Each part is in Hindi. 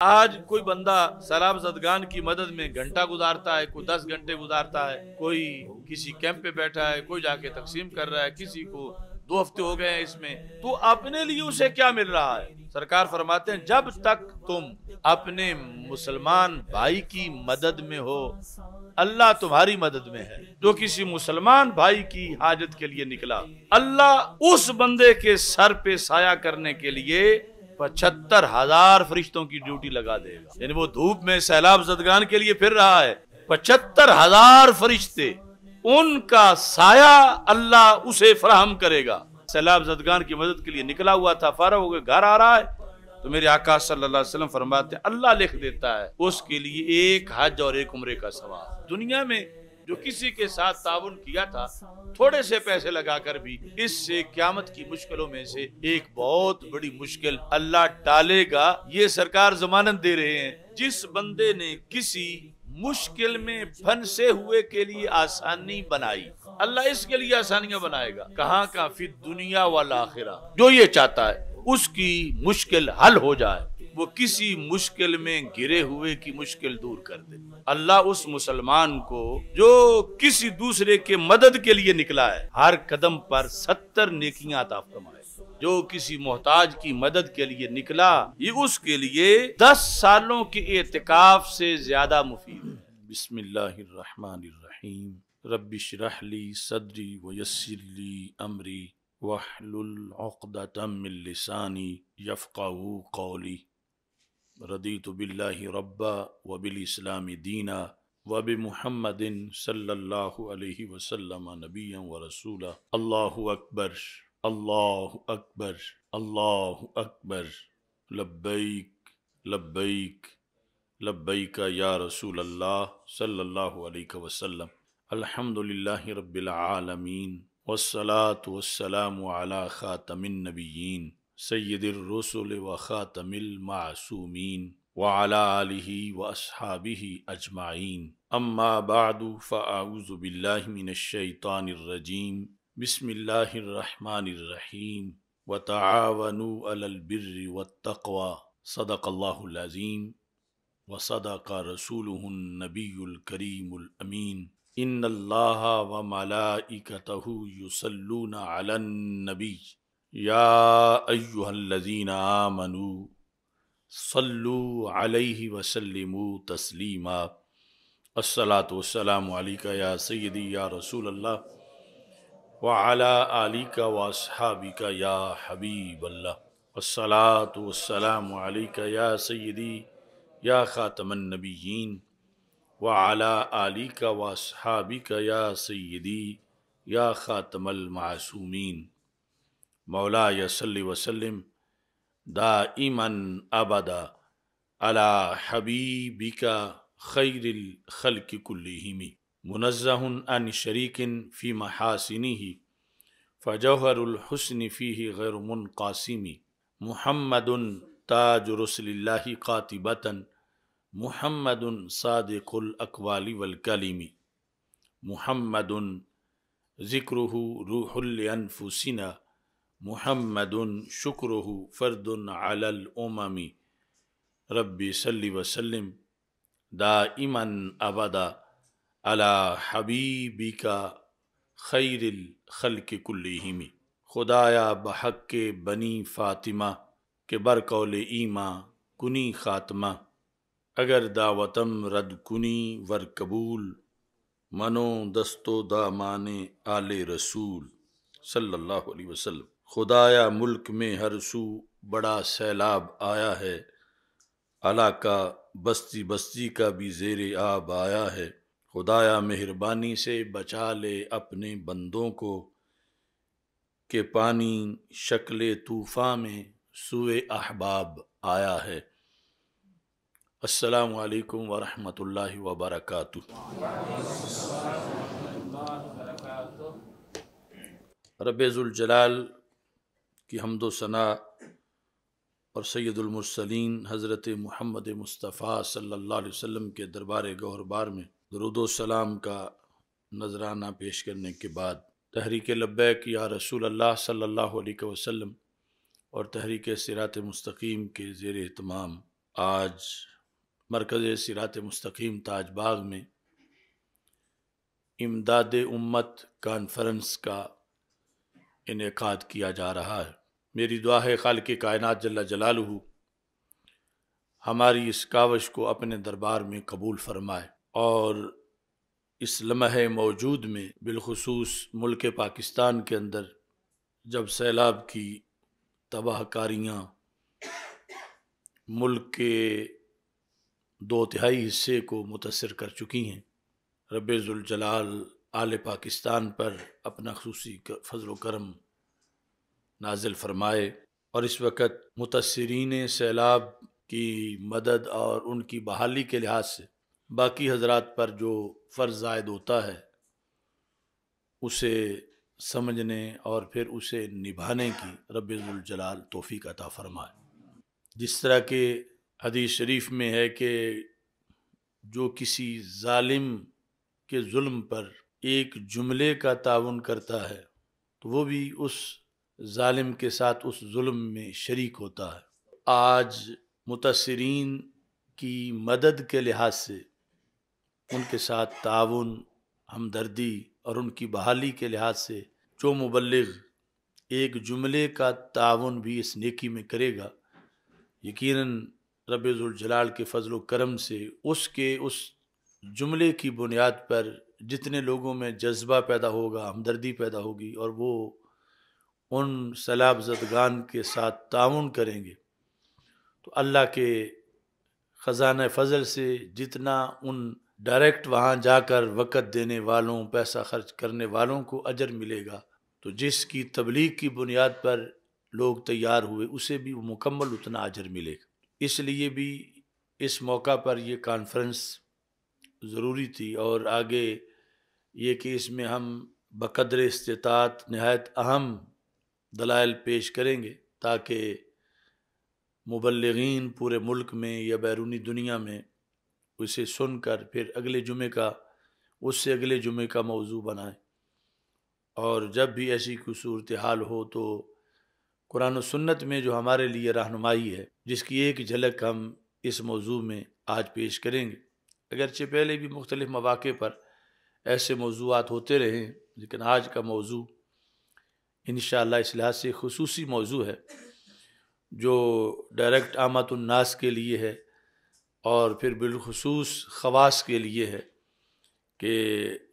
आज कोई बंदा सैलाब जदगान की मदद में घंटा गुजारता है, कोई दस घंटे गुजारता है, कोई किसी कैंप पे बैठा है, कोई जाके तकसीम कर रहा है, किसी को दो हफ़्ते हो गए हैं इसमें तो अपने लिए उसे क्या मिल रहा है? सरकार फरमाते हैं, जब तक तुम अपने मुसलमान भाई की मदद में हो, अल्लाह तुम्हारी मदद में है। जो किसी मुसलमान भाई की हाजत के लिए निकला, अल्लाह उस बंदे के सर पे साया करने के लिए पचहत्तर हज़ार फरिश्तों की ड्यूटी लगा देगा। यानी वो धूप में सैलाब जदगान के लिए फिर रहा है। पचहत्तर हज़ार फरिश्ते, उनका साया अल्लाह उसे फराहम करेगा। सैलाब जदगान की मदद के लिए निकला हुआ था फारा हो घर आ रहा है। तो मेरे आकाश सल्लल्लाहु अलैहि वसल्लम फरमाते हैं, अल्लाह लिख देता है, उसके लिए एक हज और एक उम्र का सवाल। दुनिया में जो किसी के साथ ताउन किया था, थोड़े से पैसे लगाकर भी इससे क्यामत की मुश्किलों में से एक बहुत बड़ी मुश्किल अल्लाह टालेगा, ये सरकार जमानत दे रहे हैं। जिस बंदे ने किसी मुश्किल में फंसे हुए के लिए आसानी बनाई, अल्लाह इसके लिए आसानियाँ बनाएगा। कहाँ का फिर दुनिया वाला आखिरा। जो ये चाहता है, उसकी मुश्किल हल हो जाए। वो किसी मुश्किल में गिरे हुए की मुश्किल दूर कर दे। अल्लाह उस मुसलमान को, जो किसी दूसरे के मदद के लिए निकला है, हर कदम पर सत्तर नेकियाँ अता फरमाए। जो किसी मोहताज की मदद के लिए निकला, ये उसके लिए दस सालों के एहतिकाफ से ज़्यादा मुफीद है। बिस्मिल्लाहिर्रहमानिर्रहीम। रब्बिश रहली सदरी वयस्सिरली अमरी। वहलुल उक़दतम मिन लिसानी यफ़क़हू कौली। रदी तो बिल्लाहि रब्बा व बिल इस्लामी दीना व बि मुहम्मदिन सल्लल्लाहु अलैहि वसल्लम नबिय्यन व रसूला अल्लाहु अकबर अल्लाहु अकबर अल्लाहु अकबर लब्बैक लब्बैक लब्बैक या रसूल अल्लाह सल्लल्लाहु अलैहि वसल्लम अल्हम्दुलिल्लाहि रब्बिल आलमीन वस्सलातु वस्सलामु अला खातमिन नबिय्यीन सैदिलरसुल व ख़ातमिलमासूमीन वाली व असहाबी अजमाइन अम्मा बादु फ़ाउज़बिल्लिमिनशैतानरजीम बिस्मिल्लाहिर्रहमानिर्रहीम व तावनु अलबिर्रि वत्तक़वा सदक़ल्लाहुल व सदक़ रसूलुहुन्नबियुल करीमुल अमीन। इन्नल्लाह व मलाइकतहु युसल्लूना अलन नबी। या अय्युहल्लज़ीना आमनू सल्लु अलैहि वसल्लिमु तस्लीमा। अस्सलातु वस्सलामु अलैका या सय्यदी या रसूल अल्लाह व अला अस्हाबिका या हबीब अल्लाह अस्सलातु वस्सलामु अलैका या सय्यदी या ख़ातमन नबिय्यीन व अला अस्हाबिका या सैदी या ख़ातमल मासूमीन। मौला यसली वसलम दा इमन अबदा अला हबीबिका खैरिल खल्क कुल्लिहिमी। मुनज़्ज़हुन अन शरीकिन फ़ी महासिनिही, फ़जौहरुल हुस्न फ़ीही गैर मुनक़ासिमी। मुहम्मदुन ताज रसलिल्लाहि कातिबतन, मुहम्मदुन सादिकुल अकवाली वल कलीमी। मुहम्मदुन ज़िक्रुहु रूहुल अनफुसिना मुहम्मदुन शुक्र फ़र्दुन अलमी रब्बी सल्ली वसल्लम। दाइमन अबदा अला हबीबी का खैरिल खल्क कुल्लिहिमी। खुदाया बहक के बनी फ़ातिमा के बरकौल ईमा कुनी ख़ात्मा। अगर दावतम रद कुनी वर कबूल, मनो दस्तो दामाने आले रसूल, सल्लल्लाहु अलैहि वसल्लम। खुदाया मुल्क में हर सू बड़ा सैलाब आया है। अला का बस्ती बस्ती का भी जेर आब आया है। खुदाया मेहरबानी से बचा ले अपने बंदों को के पानी शक्ल तूफ़ा में सुए अहबाब आया है। अस्सलाम वालेकुम असलकम वरहमल वबरक रबाल की हमदो सना और सैदुलमरसलिन हज़रत महमद मुस्तफ़ा अलैहि वसल्लम के दरबार गौरबार में दरुदोसलाम का नजराना पेश करने के बाद तहरीक लब्बैक या रसूल अल्लाह सल्लल्लाहु अलैहि वसल्लम और तहरीक सिरात मुस्तकीम के ज़ेर तमाम आज मरकज़ सिरात मुस्तकीम ताजबाग में इमदाद उम्मत कॉन्फ्रेंस का इनका किया जा रहा है। मेरी दुआ है खाल के कायनात जल्ला जलालू हमारी इस कावश को अपने दरबार में कबूल फरमाए और इस लम्हे मौजूद में बिलखसूस मुल्क पाकिस्तान के अंदर जब सैलाब की तबाहकारियाँ मुल्क के दो तिहाई हिस्से को मुतासर कर चुकी हैं रबाल आल पाकिस्तान पर अपना खसूसी फजल करम नाजिल फरमाए और इस वक्त मुतासरीन सैलाब की मदद और उनकी बहाली के लिहाज से बाकी हजरात पर जो फ़र्ज़ आयद होता है, उसे समझने और फिर उसे निभाने की रबाल तोफ़ी अता फ़रमाए। जिस तरह के हदीस शरीफ में है कि जो किसी ालिम के जुल्म पर एक जुमले का ताउन करता है तो वो भी उस ालिम के साथ उस जुल्म में शरीक होता है। आज मुतसरीन की मदद के लिहाज से उनके साथ ताउन, हमदर्दी और उनकी बहाली के लिहाज से जो मुबलग एक जुमले का ताउन भी इस नेकी में करेगा, यकीनन रबाल के फजल करम से उसके उस जुमले की बुनियाद पर जितने लोगों में जज्बा पैदा होगा, हमदर्दी पैदा होगी और वो उन सलाब जदगान के साथ ताउन करेंगे। तो अल्लाह के ख़जान फजल से जितना उन डायरेक्ट वहाँ जाकर वक़्त देने वालों, पैसा खर्च करने वालों को अजर मिलेगा तो जिसकी तबलीग की बुनियाद पर लोग तैयार हुए, उसे भी मुकम्मल उतना अजर मिलेगा। इसलिए भी इस मौका पर यह कॉन्फ्रेंस ज़रूरी थी और आगे ये कि इसमें हम बकदर इस्तात नहायत अहम दलाइल पेश करेंगे ताकि मुबलगिन पूरे मुल्क में या बैरूनी दुनिया में उसे सुनकर फिर अगले जुमे का, उससे अगले जुमे का मौजू बनाएँ। और जब भी ऐसी कोई सूरत हाल हो तो कुरान सुन्नत में जो हमारे लिए रहनुमाई है, जिसकी एक झलक हम इस मौजू में आज पेश करेंगे। अगरचे पहले भी मुख्तलिफ़ मौाक़े पर ऐसे मौजूद होते रहे, लेकिन आज का मौजू इन लिहाज से खसूसी मौजू है, जो डायरेक्ट आमतुलनास के लिए है और फिर बिलखसूस ख़वास के लिए है कि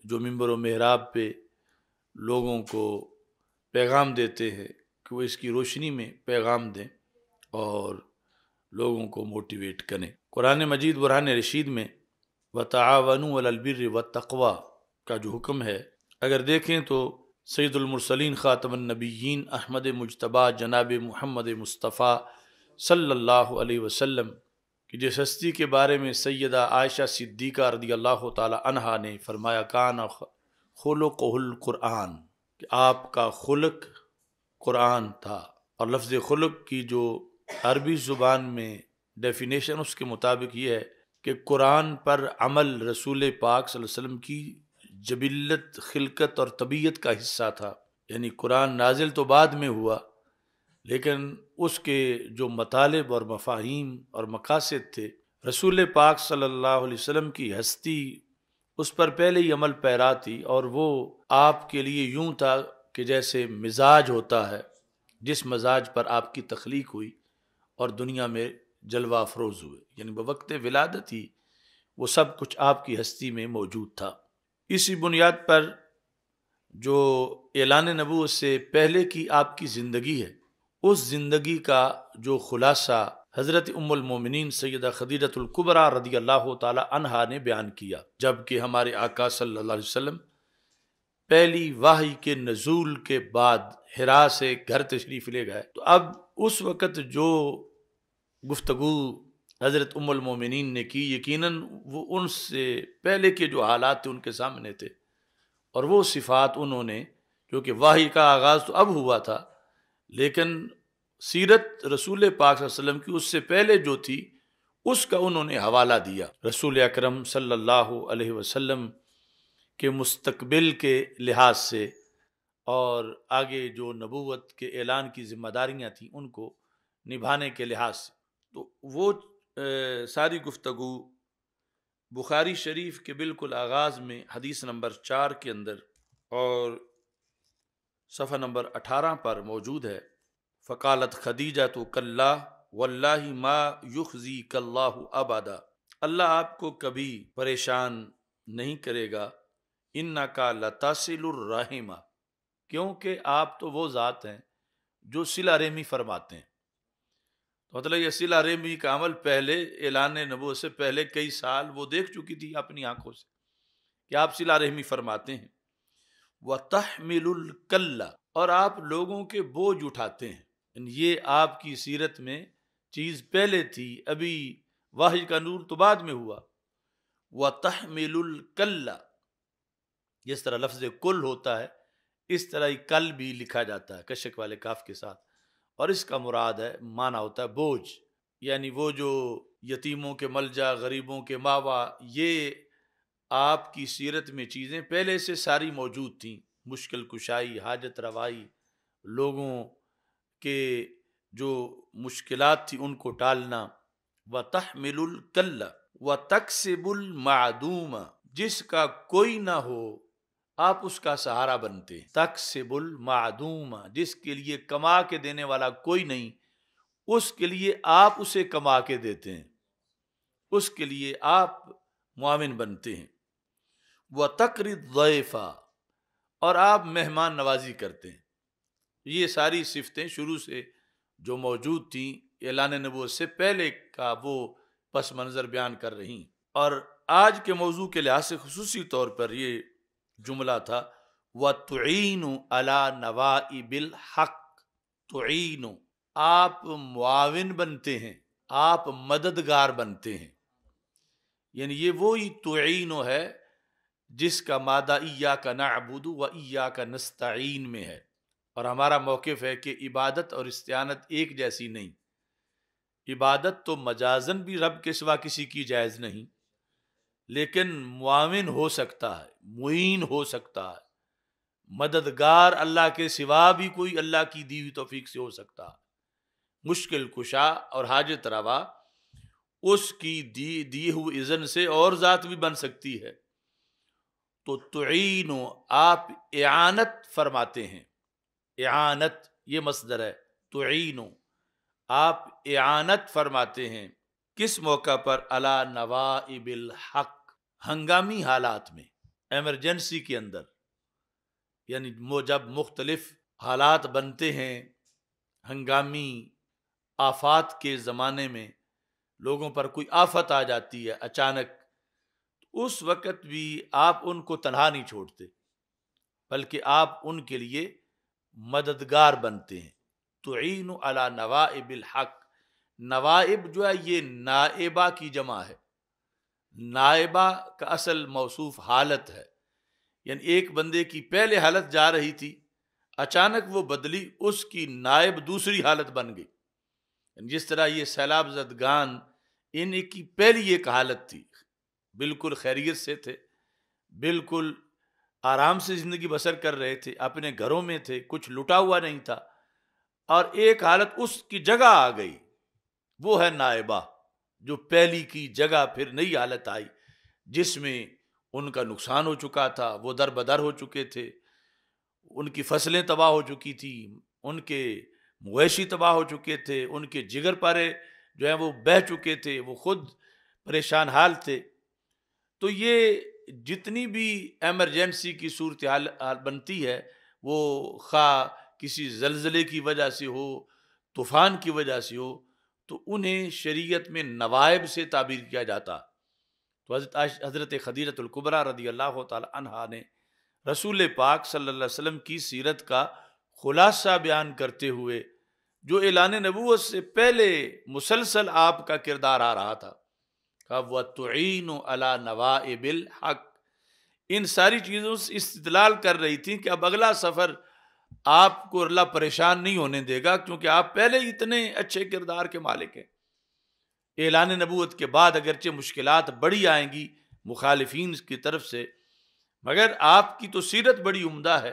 जो मंबर व महराब पे लोगों को पैगाम देते हैं कि वो इसकी रोशनी में पैगाम दें और लोगों को मोटिवेट करें। कुरान मजीद बुरहान रशीद में व तावन व तकवा का जो हुक्म है। अगर देखें तो सैदुलमरसलिन ख़ातमनबीन अहमद मुशतबा जनाब महमद मुस्तफ़ा सल्लल्लाहु अलैहि वसल्लम की जिस हस्ती के बारे में सैदा आयशा सिद्दीक़ा रदी अल्लाह तहा ने फरमाया, कान खुलकुल कुरान कि आपका खुलक कुरान था। और लफ्ज़ खुलक की जो अरबी ज़ुबान में डेफिनेशन उसके मुताबिक ये है कि कुरान पर अमल रसूल पाक वसल्लम की जबिल्लत खिलकत और तबीयत का हिस्सा था। यानी कुरान नाजिल तो बाद में हुआ, लेकिन उसके जो मतालब और मफाहिम और मकासद थे, रसूल पाक अलैहि वसल्लम की हस्ती उस पर पहले ही अमल पैरा थी और वो आपके लिए यूँ था कि जैसे मिजाज होता है, जिस मजाज पर आपकी तख्लीक हुई और दुनिया में जलवा अफरोज हुए। यानी वक्त विलादत ही वो सब कुछ आपकी हस्ती में मौजूद था। इसी बुनियाद पर जो ऐलान नबू से पहले की आपकी ज़िंदगी है, उस ज़िंदगी का जो खुलासा हज़रत उम्मिन सैदा खदीरतुल्कुबरा रदी अल्लाह तहा ने बयान किया, जबकि हमारे आका सल्लल्लाहु अलैहि वसल्लम पहली वाही के नजूल के बाद हिरा से घर तशरीफ़ ले गए। तो अब उस वक़्त जो गुफ्तगु हज़रत उमिन ने की, यकीनन वो उनसे पहले के जो हालात थे उनके सामने थे। और वो सिफ़ात उन्होंने क्योंकि वाही का आगाज़ तो अब हुआ था, लेकिन सीरत रसूल पाक वसल्लम की उससे पहले जो थी, उसका उन्होंने हवाला दिया। रसूल अकरम सल्लल्लाहु वसल्लम के मुस्तकबिल के लिहाज से और आगे जो नबूवत के ऐलान की जिम्मेदारियाँ थीं उनको निभाने के लिहाज से। तो वो सारी गुफ्तगु बुखारी शरीफ के बिल्कुल आगाज़ में हदीस नंबर चार के अंदर और सफ़ा नंबर अठारह पर मौजूद है। फ़कालत खदीजा तो कल्ला वल्ला मा युखजी कल्लाह अबादा। अल्लाह आपको कभी परेशान नहीं करेगा। इन्ना का लतासिलुर्रहिमा क्योंकि आप तो वो ज़ात हैं जो सिला रेमी फरमाते हैं। तो मतलब ये सिला रेमी का अमल पहले, ऐलान नबो से पहले कई साल वो देख चुकी थी अपनी आँखों से। कि आप सिला रहमी फरमाते हैं? व तहमिलकल्ला और आप लोगों के बोझ उठाते हैं। ये आपकी सीरत में चीज़ पहले थी, अभी वाहिद का नूर तो बाद में हुआ। व तहमिलकल्ला जिस तरह लफ्ज़ कुल होता है, इस तरह ही कल भी लिखा जाता है कशक वाले काफ के साथ। और इसका मुराद है, माना होता है बोझ। यानी वो जो यतीमों के मलजा, गरीबों के मावा, ये आपकी सीरत में चीज़ें पहले से सारी मौजूद थीं। मुश्किल कुशाई, हाजत रवाई, लोगों के जो मुश्किल थी उनको टालना। व तहमिलकल्ला व तकसिबुल मादूम, जिसका कोई ना हो आप उसका सहारा बनते तक तकसिबुल मादूम, जिसके लिए कमा के देने वाला कोई नहीं, उसके लिए आप उसे कमा के देते हैं। उसके लिए आप मुआमिन बनते हैं। व तकरीफ़ा और आप मेहमान नवाजी करते हैं। ये सारी सिफतें शुरू से जो मौजूद थी एलान नबूत से पहले का वो पस मंज़र बयान कर रही। और आज के मौजू के लिहाज से खसूसी तौर पर ये जुमला था, व तुईन अला नवाइबिल हक तुईन, आप मुआविन बनते हैं, आप मददगार बनते हैं। यानी ये वो ही तुईन है, जिसका मादा ईया का नाबुदू व ईया का नस्ताइन में है। और हमारा मौकफ़ है कि इबादत और इस्तानत एक जैसी नहीं। इबादत तो मजाजन भी रब के सिवा किसी की जायज़ नहीं। लेकिन मुआविन हो सकता है मुइन हो सकता है। मददगार अल्लाह के सिवा भी कोई अल्लाह की दी हुई तोफीक से हो सकता है। मुश्किल कुशा और हाजत रवा, उसकी दी दिए हुए इज़न से और ज़ात भी बन सकती है। तो तुईन, आप एनत फरमाते हैं। एनत ये मसदर है, तुईन, आप एनत फरमाते हैं। किस मौका पर? अला नवाइबिल हक, हंगामी हालात में एमरजेंसी के अंदर। यानी वो जब मुख्तलिफ़ हालात बनते हैं, हंगामी आफात के ज़माने में लोगों पर कोई आफत आ जाती है अचानक उस वक़्त भी आप उनको तनहा नहीं छोड़ते, बल्कि आप उनके लिए मददगार बनते हैं। तो अला नवाइबिल हक नवाइब जो है, ये नाइबा की जमा है। नाइबा का असल मौसूफ हालत है। यानी एक बंदे की पहले हालत जा रही थी, अचानक वो बदली, उसकी नायब दूसरी हालत बन गई। जिस तरह ये सैलाब जदगान इन की पहली एक हालत थी। बिल्कुल खैरियत से थे, बिल्कुल आराम से ज़िंदगी बसर कर रहे थे, अपने घरों में थे, कुछ लुटा हुआ नहीं था। और एक हालत उसकी जगह आ गई। वो है नायबा, जो पहली की जगह फिर नई हालत आई, जिसमें उनका नुकसान हो चुका था, वो दर बदर हो चुके थे, उनकी फ़सलें तबाह हो चुकी थी, उनके मवेशी तबाह हो चुके थे, उनके जिगर पारे जो हैं वो बह चुके थे, वो खुद परेशान हाल थे। तो ये जितनी भी एमरजेंसी की सूरत हाल बनती है, वो खा किसी जलजले की वजह से हो, तूफ़ान की वजह से हो तो उन्हें शरीयत में नवायब से ताबीर किया जाता। तो हज़रत हज़रत खदीरतुल्कुबरा रदी अल्लाह तहा ने रसूल पाक सल्लल्लाहु अलैहि की सीरत का खुलासा बयान करते हुए, जो एलान नबूत से पहले मुसलसल आपका किरदार आ रहा था, कहा, वह तुन अला नवाबिल हक। इन सारी चीज़ों से इस्तलाल कर रही थी कि अब अगला सफ़र आपको अल्लाह परेशान नहीं होने देगा क्योंकि आप पहले इतने अच्छे किरदार के मालिक हैं। ऐलान नबूत के बाद अगरचे मुश्किल बड़ी आएँगी मुखालफी की तरफ़ से। मगर आपकी तो सीरत बड़ी उम्दा है।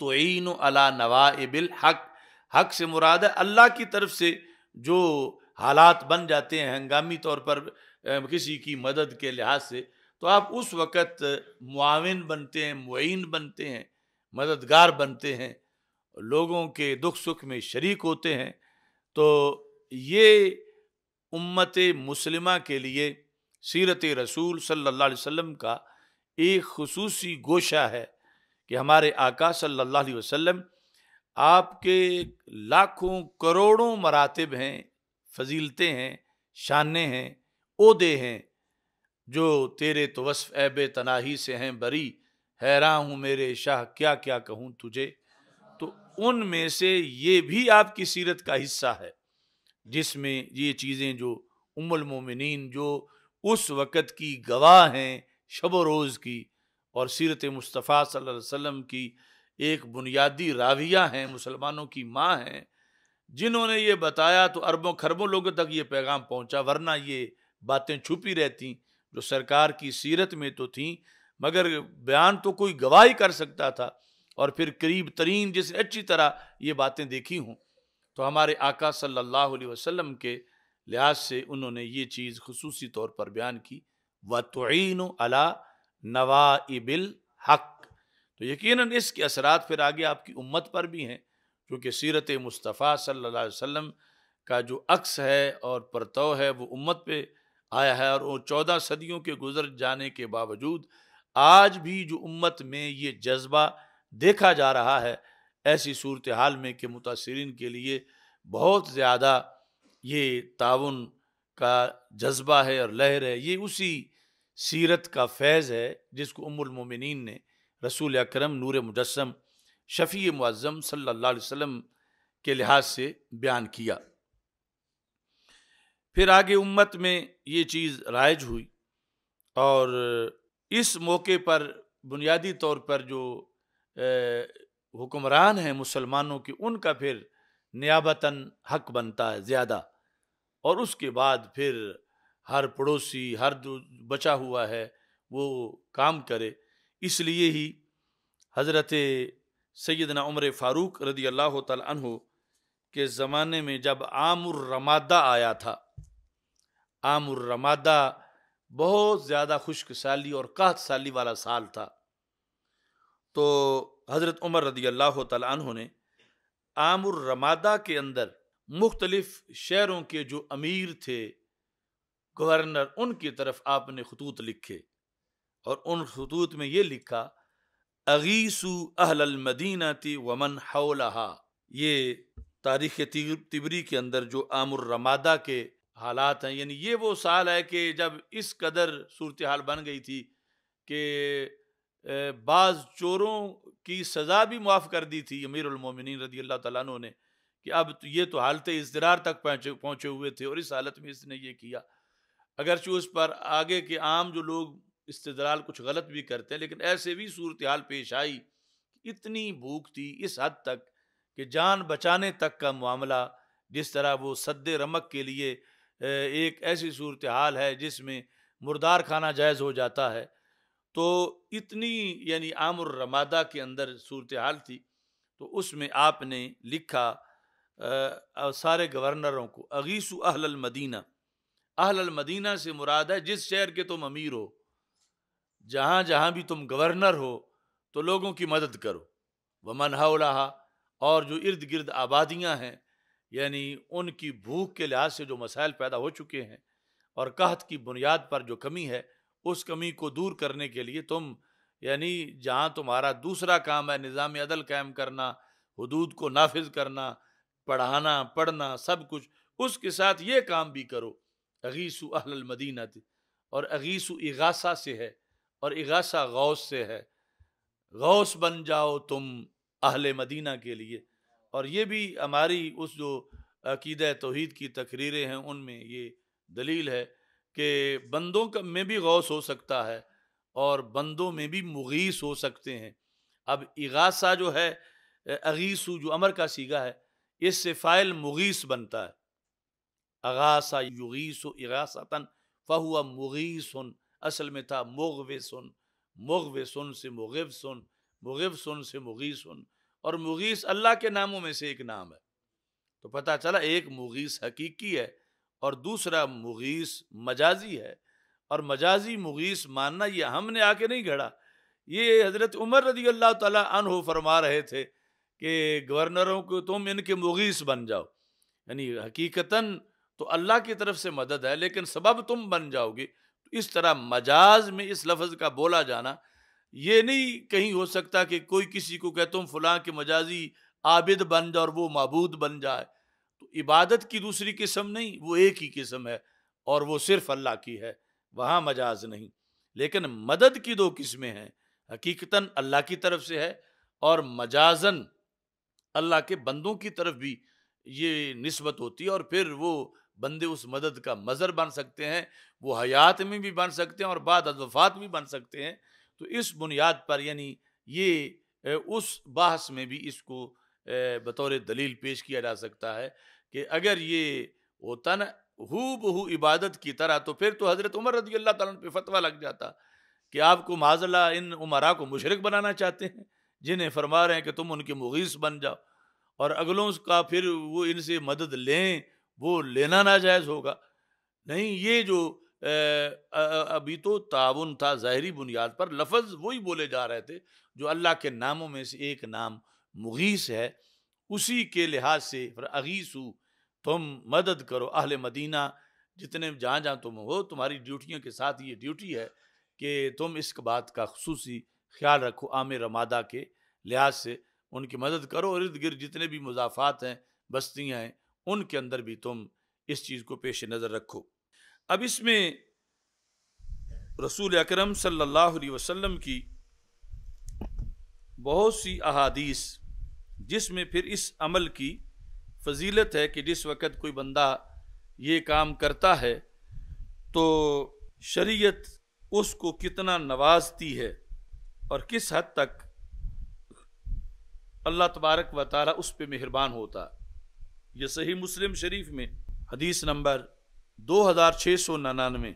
तो ईन अला नवाबिल हक। हक से मुराद है अल्लाह की तरफ़ से जो हालात बन जाते हैं हंगामी तौर पर किसी की मदद के लिहाज से। तो आप उस वक़्त मुआविन बनते हैं मुइन बनते हैं। मददगार बनते हैं, लोगों के दुख सुख में शरीक होते हैं तो ये उम्मत मुसलिमा के लिए सीरत रसूल अलैहि वसल्लम का एक खसूसी गोशा है कि हमारे आका अलैहि वसल्लम आपके लाखों करोड़ों मरातब हैं, फजीलतें हैं, शाने हैं ओदे हैं, जो तेरे तो वसफ़ ऐब तनाही से हैं बरी हैरान हूँ मेरे शाह क्या क्या कहूँ तुझे? तो उनमें से ये भी आपकी सीरत का हिस्सा है, जिसमें ये चीज़ें जो उमुल मोमिनीन, जो उस वक़्त की गवाह हैं शब रोज़ की और सीरत मुस्तफ़ा सल्लल्लाहु अलैहि वसल्लम की एक बुनियादी राविया हैं, मुसलमानों की माँ हैं, जिन्होंने ये बताया तो अरबों खरबों लोगों तक ये पैगाम पहुँचा, वरना ये बातें छुपी रहती, जो सरकार की सीरत में तो थी मगर बयान तो कोई गवाही कर सकता था और फिर करीब तरीन जिसे अच्छी तरह ये बातें देखी हों तो हमारे आका सल्लल्लाहु अलैहि वसल्लम के लिहाज से उन्होंने ये चीज़ खसूसी तौर पर बयान की, व तोन अला नवाइबिल हक। तो यकीनन इसके असरात फिर आगे आपकी उम्मत पर भी हैं, क्योंकि सीरत मुस्तफ़ा सल्ला वसल्लम का जो अक्स है और परतव है, वो उम्मत पे आया है और वो चौदह सदियों के गुजर जाने के बावजूद आज भी जो उम्मत में ये जज्बा देखा जा रहा है, ऐसी सूरत हाल में कि मुतासरीन के लिए बहुत ज़्यादा ये ताउन का जज्बा है और लहर है। ये उसी सीरत का फैज़ है जिसको उमुलमिन ने रसूल अकरम, नूर मुजस्म शफ़ी मुज़म अलैहि वसल्लम के लिहाज से बयान किया। फिर आगे उम्मत में ये चीज़ राइज हुई और इस मौके पर बुनियादी तौर पर जो हुक्मरान हैं मुसलमानों के, उनका फिर नियाबतन हक बनता है ज़्यादा। और उसके बाद फिर हर पड़ोसी, हर जो बचा हुआ है, वो काम करे। इसलिए ही हज़रत सैदना उमर फ़ारूक रदी अल्लाह तु के ज़माने में जब आमुर रमादा आया था, आमुर रमादा बहुत ज़्यादा खुश्क साली और कहत साली वाला साल था। तो हज़रत उमर रदी अल्लाह तु ने आमुर रमादा के अंदर मुख्तलिफ़ शहरों के जो अमीर थे, गवर्नर उनकी तरफ़ आपने खतूत लिखे और उन खतूत में ये लिखा, अगीसु अहल मदीना वमन हौलहा। ये तारीख तिबरी के अंदर जो आमुर रमादा के हालात हैं। यानी ये वो साल है कि जब इस कदर सूरत हाल बन गई थी कि बाज़ चोरों की सज़ा भी मुआफ़ कर दी थी अमीरमिन रदी अल्लाह तु ने कि अब तो ये तो हालत इजरार तक पहुँचे पहुँचे हुए थे और इस हालत में इसने ये किया। अगरचे उस पर आगे के आम जो लोग इस्तदलाल कुछ गलत भी करते हैं, लेकिन ऐसे भी सूरत हाल पेश आई इतनी भूख थी इस हद तक कि जान बचाने तक का मामला जिस तरह वो सद रमक के लिए एक ऐसी सूरत हाल है जिसमें मुर्दार खाना जायज़ हो जाता है। तो इतनी यानी आमुर रमादा के अंदर सूरत हाल थी तो उसमें आपने लिखा आ, सारे गवर्नरों को अगीसु अहल मदीना अहल मदीना से मुराद है जिस शहर के तुम अमीर हो जहाँ जहाँ भी तुम गवर्नर हो तो लोगों की मदद करो। व मनहा और जो इर्द गिर्द आबादियाँ हैं यानी उनकी भूख के लिहाज से जो मसाइल पैदा हो चुके हैं और कहत की बुनियाद पर जो कमी है, उस कमी को दूर करने के लिए तुम, यानी जहाँ तुम्हारा दूसरा काम है निज़ाम अदल कायम करना, हदूद को नाफिज करना, पढ़ाना, पढ़ना, सब कुछ, उसके साथ ये काम भी करो। अगीसु अहल मदीनत, और अगीसु इगासा से है, और इगासा गौस से है। गौस बन जाओ तुम अहल मदीना के लिए। और ये भी हमारी उस जो अकीद तोहद की तकरीरें हैं, उनमें ये दलील है कि बंदों का में भी गौस हो सकता है और बंदों में भी मुगीस हो सकते हैं। अब इगासा जो है, अगीसु जो अमर का सीगा है, इससे फ़ाइल मुगीस बनता है। अगासा युगीस इगासतन, फ़हुआ मुगीसन, असल में था मुगव सुन मुगव सुन से मुगिब सुन मुगिब सुन से मुगीस सुन और मुगीस अल्लाह के नामों में से एक नाम है। तो पता चला एक मुगीस हकीकी है और दूसरा मुगीस मजाजी है। और मजाजी मुगीस मानना ये हमने आके नहीं घड़ा। ये हज़रत उमर रदी अल्लाह तहो फरमा रहे थे कि गवर्नरों को तुम इनके मुगीस बन जाओ। यानी हकीकतन तो अल्लाह की तरफ़ से मदद है, लेकिन सबब तुम बन जाओगे। तो इस तरह मजाज में इस लफ्ज़ का बोला जाना ये नहीं कहीं हो सकता कि कोई किसी को कहे, तुम फलां के मजाजी आबिद बन जाओ और वो मबूद बन जाए। तो इबादत की दूसरी किस्म नहीं, वो एक ही किस्म है और वो सिर्फ़ अल्लाह की है, वहाँ मजाज नहीं। लेकिन मदद की दो किस्में हैं हकीकता अल्लाह की तरफ़ से है और मजाजन अल्लाह के बंदों की तरफ़ भी ये नस्बत होती है और फिर वो बंदे उस मदद का मज़र बन सकते हैं, वो हयात में भी बन सकते हैं और बाद अदफात भी बन सकते हैं। तो इस बुनियाद पर, यानी ये उस बहस में भी इसको बतौर दलील पेश किया जा सकता है कि अगर ये होता ना हु बहू इबादत की तरह तो फिर तो हज़रत उमर रज़ी अल्लाह पे फतवा लग जाता कि आपको माजला इन उमरा को मुशरक बनाना चाहते हैं, जिन्हें फरमा रहे हैं कि तुम उनके मुगीस बन जाओ और अगलों का फिर वो इनसे मदद लें, वो लेना नाजायज़ होगा। नहीं, ये जो अभी तो ताउन था, ज़ाहरी बुनियाद पर। लफज वही बोले जा रहे थे, जो अल्लाह के नामों में से एक नाम मुगीस है। उसी के लिहाज से फिर अगीसू, तुम मदद करो अहल मदीना। जितने जहाँ जहाँ तुम हो, तुम्हारी ड्यूटियों के साथ ये ड्यूटी है कि तुम इस बात का खसूस ख्याल रखो आम रमादा के लिहाज से। उनकी मदद करो और इर्द गिर्द जितने भी मुजाफात हैं, बस्तियाँ हैं, उनके अंदर भी तुम इस चीज़ को पेश नज़र रखो। अब इसमें रसूल अकरम सल्लल्लाहु अलैहि वसल्लम की बहुत सी अहादीस, जिसमें फिर इस अमल की फजीलत है कि जिस वक़्त कोई बंदा ये काम करता है तो शरीयत उसको कितना नवाजती है और किस हद तक अल्लाह तबारक व ताली उस पर मेहरबान होता। यह सही मुस्लिम शरीफ में, हदीस नंबर दो हज़ार छः सौ निन्यानवे।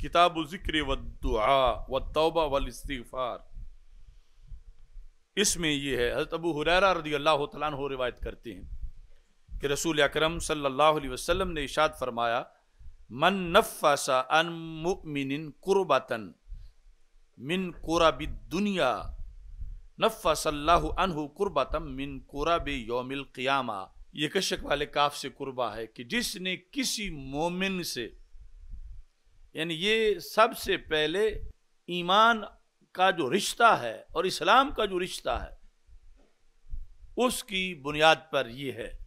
किताब ज़िक्र व दुआ व तौबा वल इस्तिग़फ़ार। इसमें यह है, हज़रत अबू हुरैरा रदी अल्लाह तआला हो रिवायत करते हैं कि रसूल अकरम वसल्लम ने इशाद फरमाया, मन नफ़सा अन मुमिन कुर्बतन मिन कुराबी दुनिया नफ़ल्लाहु अनहु कुर्बतम मिन कुराबी यौमिल क़ियामा। ये कशक वाले काफ से कुर्बा है कि जिसने किसी मोमिन से, यानी ये सबसे पहले ईमान का जो रिश्ता है और इस्लाम का जो रिश्ता है, उसकी बुनियाद पर यह है।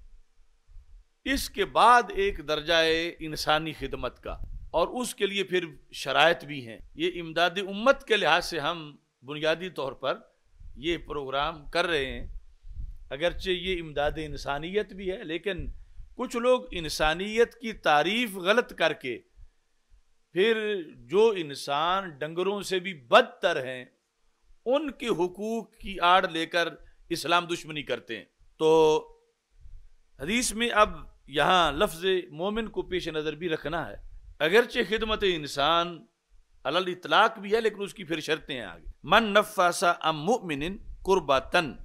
इसके बाद एक दर्जा इंसानी खिदमत का और उसके लिए फिर शरात भी हैं। ये इमदादी उम्मत के लिहाज से हम बुनियादी तौर पर ये प्रोग्राम कर रहे हैं। अगरचे ये इमदाद इंसानियत भी है, लेकिन कुछ लोग इंसानियत की तारीफ़ गलत करके फिर जो इंसान डंगरों से भी बदतर हैं, उनके हकूक़ की आड़ लेकर इस्लाम दुश्मनी करते हैं। तो हदीस में अब यहाँ लफ्ज़ मोमिन को पेश नज़र भी रखना है। अगरचे खिदमत इंसान अलल इतलाक भी है, लेकिन उसकी फिर शर्तें आगे। मन नफ़ासा अम मोमिन कुर्बातन।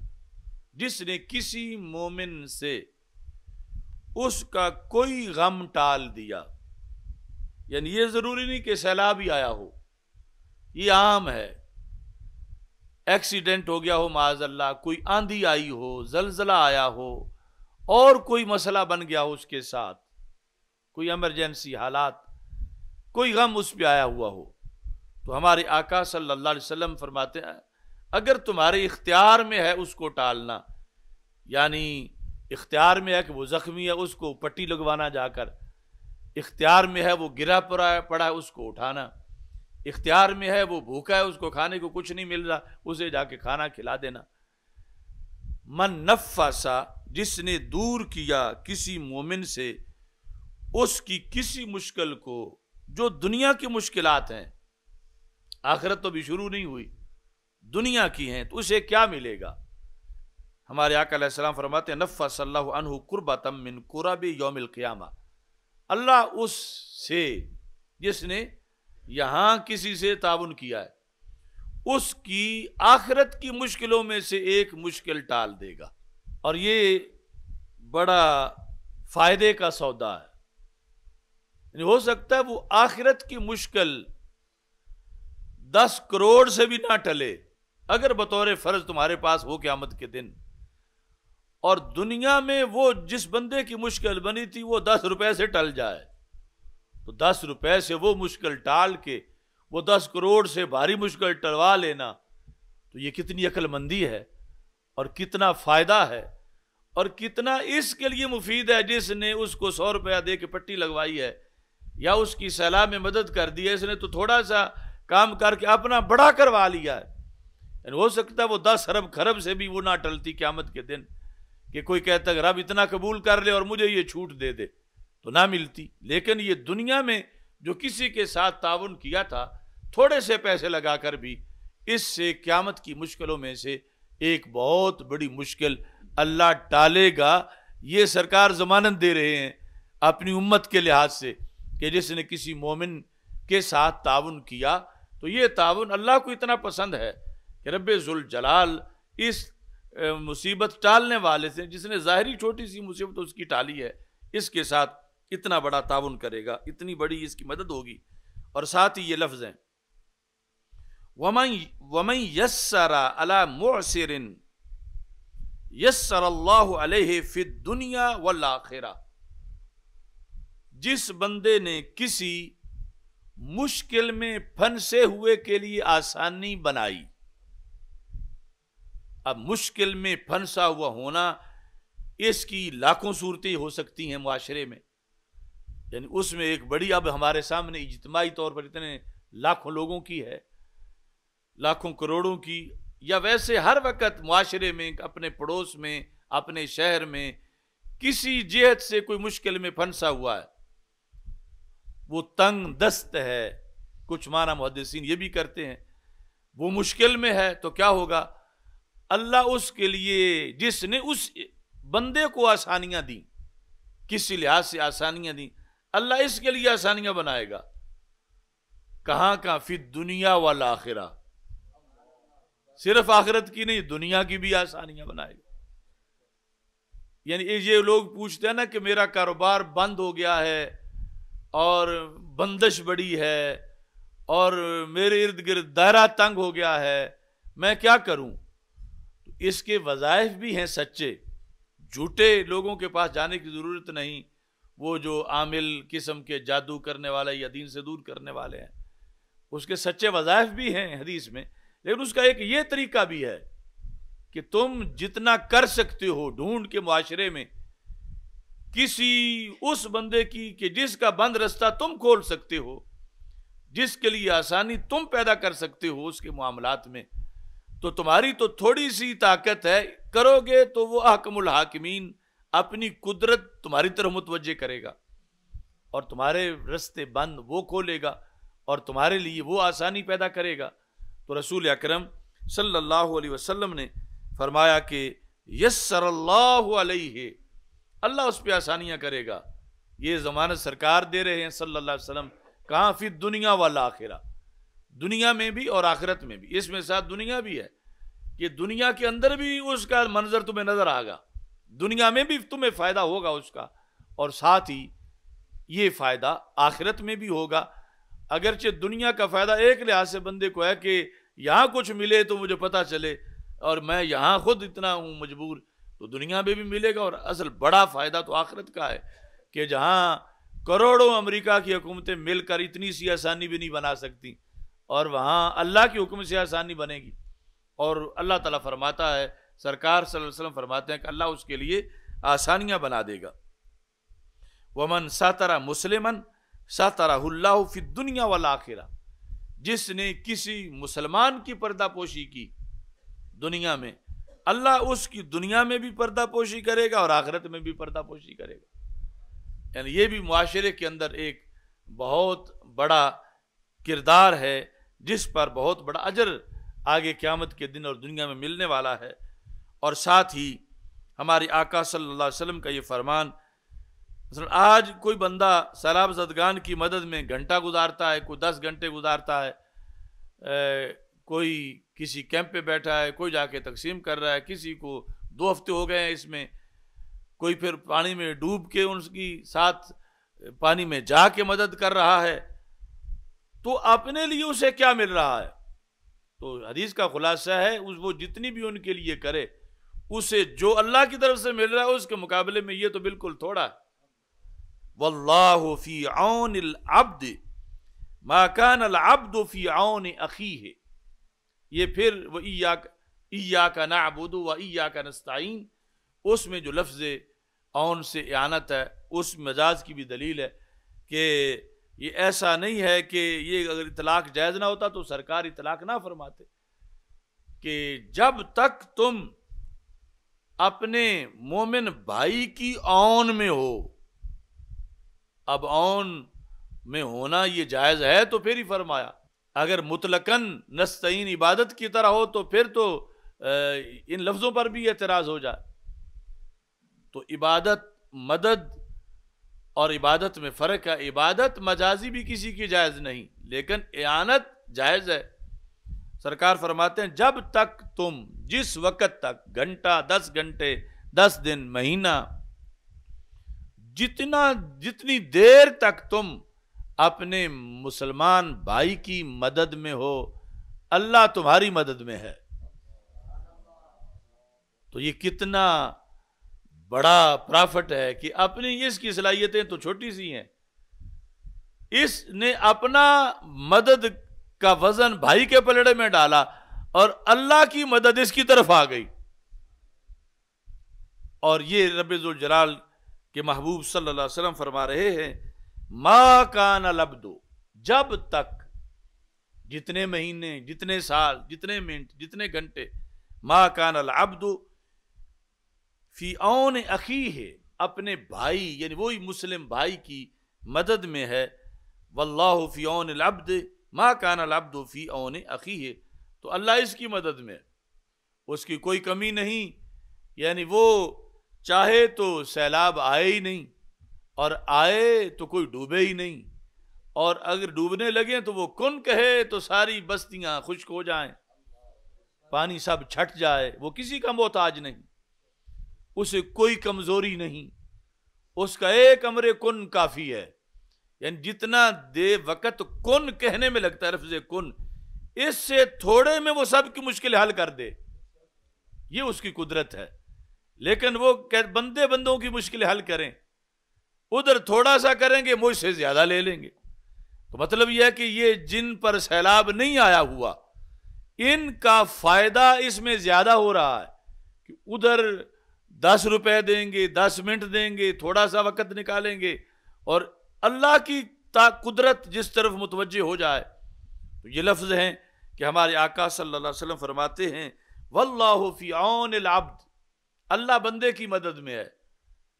जिसने किसी मोमिन से उसका कोई गम टाल दिया। यानी ये ज़रूरी नहीं कि सैलाब ही आया हो। ये आम है। एक्सीडेंट हो गया हो माजल्ला कोई आंधी आई हो, जलजला आया हो, और कोई मसला बन गया हो उसके साथ, कोई इमरजेंसी हालात, कोई गम उस पर आया हुआ हो। तो हमारे आका सल्लल्लाहु अलैहि वसल्लम फरमाते हैं अगर तुम्हारे इख्तियार में है उसको टालना, यानी इख्तियार में है कि वो ज़ख्मी है, उसको पट्टी लगवाना जाकर, इख्तियार में है वो गिरा पड़ा पड़ा है, उसको उठाना, इख्तियार में है वो भूखा है, उसको खाने को कुछ नहीं मिल रहा, उसे जाके खाना खिला देना। मन नफ़ासा जिसने दूर किया किसी मोमिन से, उसकी किसी मुश्किल को, जो दुनिया की मुश्किलात हैं, आखिरत तो भी शुरू नहीं हुई। दुनिया की हैं तो उसे क्या मिलेगा? हमारे आकाम फरमाते नफ़ा कुर्बतम मिन कुरब यौमिल अल्लाह उससे, जिसने यहाँ किसी से ताउन किया है, उसकी आखिरत की मुश्किलों में से एक मुश्किल टाल देगा। और ये बड़ा फ़ायदे का सौदा है। हो सकता है वो आखिरत की मुश्किल दस करोड़ से भी ना टले। अगर बतौर फ़र्ज़ तुम्हारे पास हो क्यामत के दिन, और दुनिया में वो जिस बंदे की मुश्किल बनी थी, वो दस रुपए से टल जाए तो दस रुपए से वो मुश्किल टाल के, वो दस करोड़ से भारी मुश्किल टलवा लेना तो ये कितनी अक्लमंदी है, और कितना फ़ायदा है, और कितना इसके लिए मुफीद है जिसने उसको सौ रुपया दे के पट्टी लगवाई है, या उसकी सलाह में मदद कर दी है, इसने तो थोड़ा सा काम करके अपना बड़ा करवा लिया है। हो सकता है वो दस अरब खरब से भी वो ना टलती क्यामत के दिन कि कोई कहता रब इतना कबूल कर ले और मुझे ये छूट दे दे। तो ना मिलती। लेकिन ये दुनिया में जो किसी के साथ ताउन किया था, थोड़े से पैसे लगाकर भी, इससे क्यामत की मुश्किलों में से एक बहुत बड़ी मुश्किल अल्लाह टालेगा। ये सरकार जमानत दे रहे हैं अपनी उम्मत के लिहाज से कि जिसने किसी मोमिन के साथ ताउन किया तो ये ताउन अल्लाह को इतना पसंद है कि रब जलाल इस मुसीबत टालने वाले से, जिसने ज़ाहरी छोटी सी मुसीबत उसकी टाली है, इसके साथ इतना बड़ा ताउन करेगा, इतनी बड़ी इसकी मदद होगी। और साथ ही ये लफ्ज़ हैं, वमन यस्सरा अला मुसिरिन यस्सर फिद दुनिया वल जिस बंदे ने किसी मुश्किल में फंसे हुए के लिए आसानी बनाई अब मुश्किल में फंसा हुआ होना इसकी लाखों सूरतें हो सकती हैं मुआशरे में। यानी उसमें एक बड़ी अब हमारे सामने इजतमाही तौर पर इतने लाखों लोगों की है, लाखों करोड़ों की, या वैसे हर वक्त माशरे में, अपने पड़ोस में, अपने शहर में किसी जेहत से कोई मुश्किल में फंसा हुआ है। वो तंग दस्त है, कुछ माना मुहदसिन ये भी करते हैं, वो मुश्किल में है तो क्या होगा? अल्लाह उसके लिए, जिसने उस बंदे को आसानियाँ दी, किसी लिहाज से आसानियाँ दी, अल्लाह इसके लिए आसानियाँ बनाएगा। कहाँ कहाँ फिर दुनिया वाला आखिरा। सिर्फ़ आखिरत की नहीं, दुनिया की भी आसानियाँ बनाएगा। यानी ये लोग पूछते हैं ना कि मेरा कारोबार बंद हो गया है, और बंदिश बड़ी है, और मेरे इर्द गिर्द दायरा तंग हो गया है, मैं क्या करूँ? इसके वज़ाइफ भी हैं सच्चे। झूठे लोगों के पास जाने की ज़रूरत नहीं। वो जो आमिल किस्म के जादू करने वाले या दीन से दूर करने वाले हैं, उसके सच्चे वज़ाइफ भी हैं हदीस में, लेकिन उसका एक ये तरीका भी है कि तुम जितना कर सकते हो ढूंढ के माशरे में, किसी उस बंदे की कि जिसका बंद रास्ता तुम खोल सकते हो, जिसके लिए आसानी तुम पैदा कर सकते हो उसके मामलात में। तो तुम्हारी तो थोड़ी सी ताकत है। करोगे तो वो हकमुल हाकिमीन अपनी कुदरत तुम्हारी तरफ़ मुतवजह करेगा और तुम्हारे रस्ते बंद वो खोलेगा और तुम्हारे लिए वो आसानी पैदा करेगा। तो रसूल अकरम सल्लल्लाहु अलैहि वसल्लम ने फरमाया कि, यस्सरल्लाहु अलैहि, अल्लाह उस पर आसानियाँ करेगा। ये जमानत सरकार दे रहे हैं सल्लल्लाहु अलैहि वसल्लम। कहाँ? फिर दुनिया वाला आखिरा। दुनिया में भी और आखिरत में भी। इसमें साथ दुनिया भी है कि दुनिया के अंदर भी उसका मंजर तुम्हें नज़र आएगा। दुनिया में भी तुम्हें फ़ायदा होगा उसका और साथ ही ये फ़ायदा आखिरत में भी होगा। अगरचे दुनिया का फ़ायदा एक लिहाज से बंदे को है कि यहाँ कुछ मिले तो मुझे पता चले और मैं यहाँ खुद इतना हूँ मजबूर तो दुनिया में भी मिलेगा और असल बड़ा फ़ायदा तो आखिरत का है कि जहाँ करोड़ों अमेरिका की हुकूमतें मिलकर इतनी सी आसानी भी नहीं बना सकती। और वहाँ अल्लाह के हुक्म से आसानी बनेगी। और अल्लाह ताला फरमाता है, सरकार वसल्लम फरमाते हैं कि अल्लाह उसके लिए आसानियाँ बना देगा। वमन सातरा मुसलमन सातरा फिर दुनिया वाला आखिरा। जिसने किसी मुसलमान की पर्दापोशी की दुनिया में, अल्लाह उसकी दुनिया में भी पर्दापोशी करेगा और आखिरत में भी पर्दापोशी करेगा। यानी ये भी मुआशरे के अंदर एक बहुत बड़ा किरदार है जिस पर बहुत बड़ा अजर आगे क़्यामत के दिन और दुनिया में मिलने वाला है। और साथ ही हमारे आका सल्लल्लाहु अलैहि वसल्लम का ये फरमान आज कोई बंदा सैलाब जदगान की मदद में घंटा गुजारता है कोई दस घंटे गुजारता है ए, कोई किसी कैंप पे बैठा है कोई जाके तकसीम कर रहा है किसी को दो हफ़्ते हो गए हैं इसमें कोई फिर पानी में डूब के उनकी साथ पानी में जा के मदद कर रहा है तो अपने लिए उसे क्या मिल रहा है? तो हदीस का खुलासा है, उस वो जितनी भी उनके लिए करे, उसे जो अल्लाह की तरफ़ से मिल रहा है, उसके मुकाबले में ये तो बिल्कुल थोड़ा है। वल्लाह फ़ी आउन अब्द माकान अब्द फ़ी आउन अखी है ये फिर व ईया का ना नाबुद व ईया का नस्ताइन उसमें जो लफ्ज़, औन से आनत है, उस मजाज की भी दलील है कि ये ऐसा नहीं है कि ये अगर इतलाक जायज़ ना होता तो सरकार इतलाक ना फरमाते कि जब तक तुम अपने मोमिन भाई की औन में हो, अब औन में होना ये जायज़ है तो फिर ही फरमाया। अगर मुतलकन नस्तीन इबादत की तरह हो तो फिर तो इन लफ्ज़ों पर भी एतराज़ हो जाए। तो इबादत, मदद और इबादत में फ़र्क है, इबादत मजाजी भी किसी की जायज़ नहीं, लेकिन एनत जायज़ है। सरकार फरमाते हैं, जब तक तुम, जिस वक़्त तक, घंटा, दस घंटे, दस दिन, महीना, जितना, जितनी देर तक तुम अपने मुसलमान भाई की मदद में हो, अल्लाह तुम्हारी मदद में है। तो ये कितना बड़ा प्रॉफिट है कि अपनी इसकी सलाहियतें तो छोटी सी हैं। इसने अपना मदद का वज़न भाई के पलड़े में डाला और अल्लाह की मदद इसकी तरफ़ आ गई। और ये जलाल के महबूब सल्लल्लाहु अलैहि वसल्लम फरमा रहे हैं, मा कान लब्दो, जब तक जितने महीने, जितने साल, जितने मिनट, जितने घंटे, मा कान अब्दो फ़ी ओन अखी है, अपने भाई, यानी वही मुस्लिम भाई की मदद में है। वल्लाह फ़ी ओन अब्द, मा कान अब्दो फ़ी ओन अखी है। तो अल्लाह इसकी मदद में उसकी कोई कमी नहीं, यानी वो चाहे तो सैलाब आए ही नहीं, और आए तो कोई डूबे ही नहीं, और अगर डूबने लगे तो वो कुन कहे तो सारी बस्तियाँ खुश्क हो जाएँ, पानी सब छट जाए, वो किसी का मोहताज नहीं। उसे कोई कमज़ोरी नहीं। उसका एक अमरे कुन काफ़ी है। यानी जितना दे वक़्त कुन कहने में लगता है रफ्ज कुन, इससे थोड़े में वो सब की मुश्किल हल कर दे। ये उसकी कुदरत है। लेकिन वो बंदे बंदों की मुश्किल हल करें। उधर थोड़ा सा करेंगे, मुझसे ज़्यादा ले लेंगे। तो मतलब यह है कि ये जिन पर सैलाब नहीं आया हुआ, इनका फ़ायदा इसमें ज़्यादा हो रहा है कि उधर दस रुपए देंगे, दस मिनट देंगे थोड़ा सा वक्त निकालेंगे और अल्लाह की कुदरत जिस तरफ़ मुतवजह हो जाए तो ये लफ्ज हैं कि हमारे आका सल्लल्लाहु अलैहि वसल्लम फरमाते हैं, वल्लाह फ़ी औन अब्द अल्लाह बंदे की मदद में है।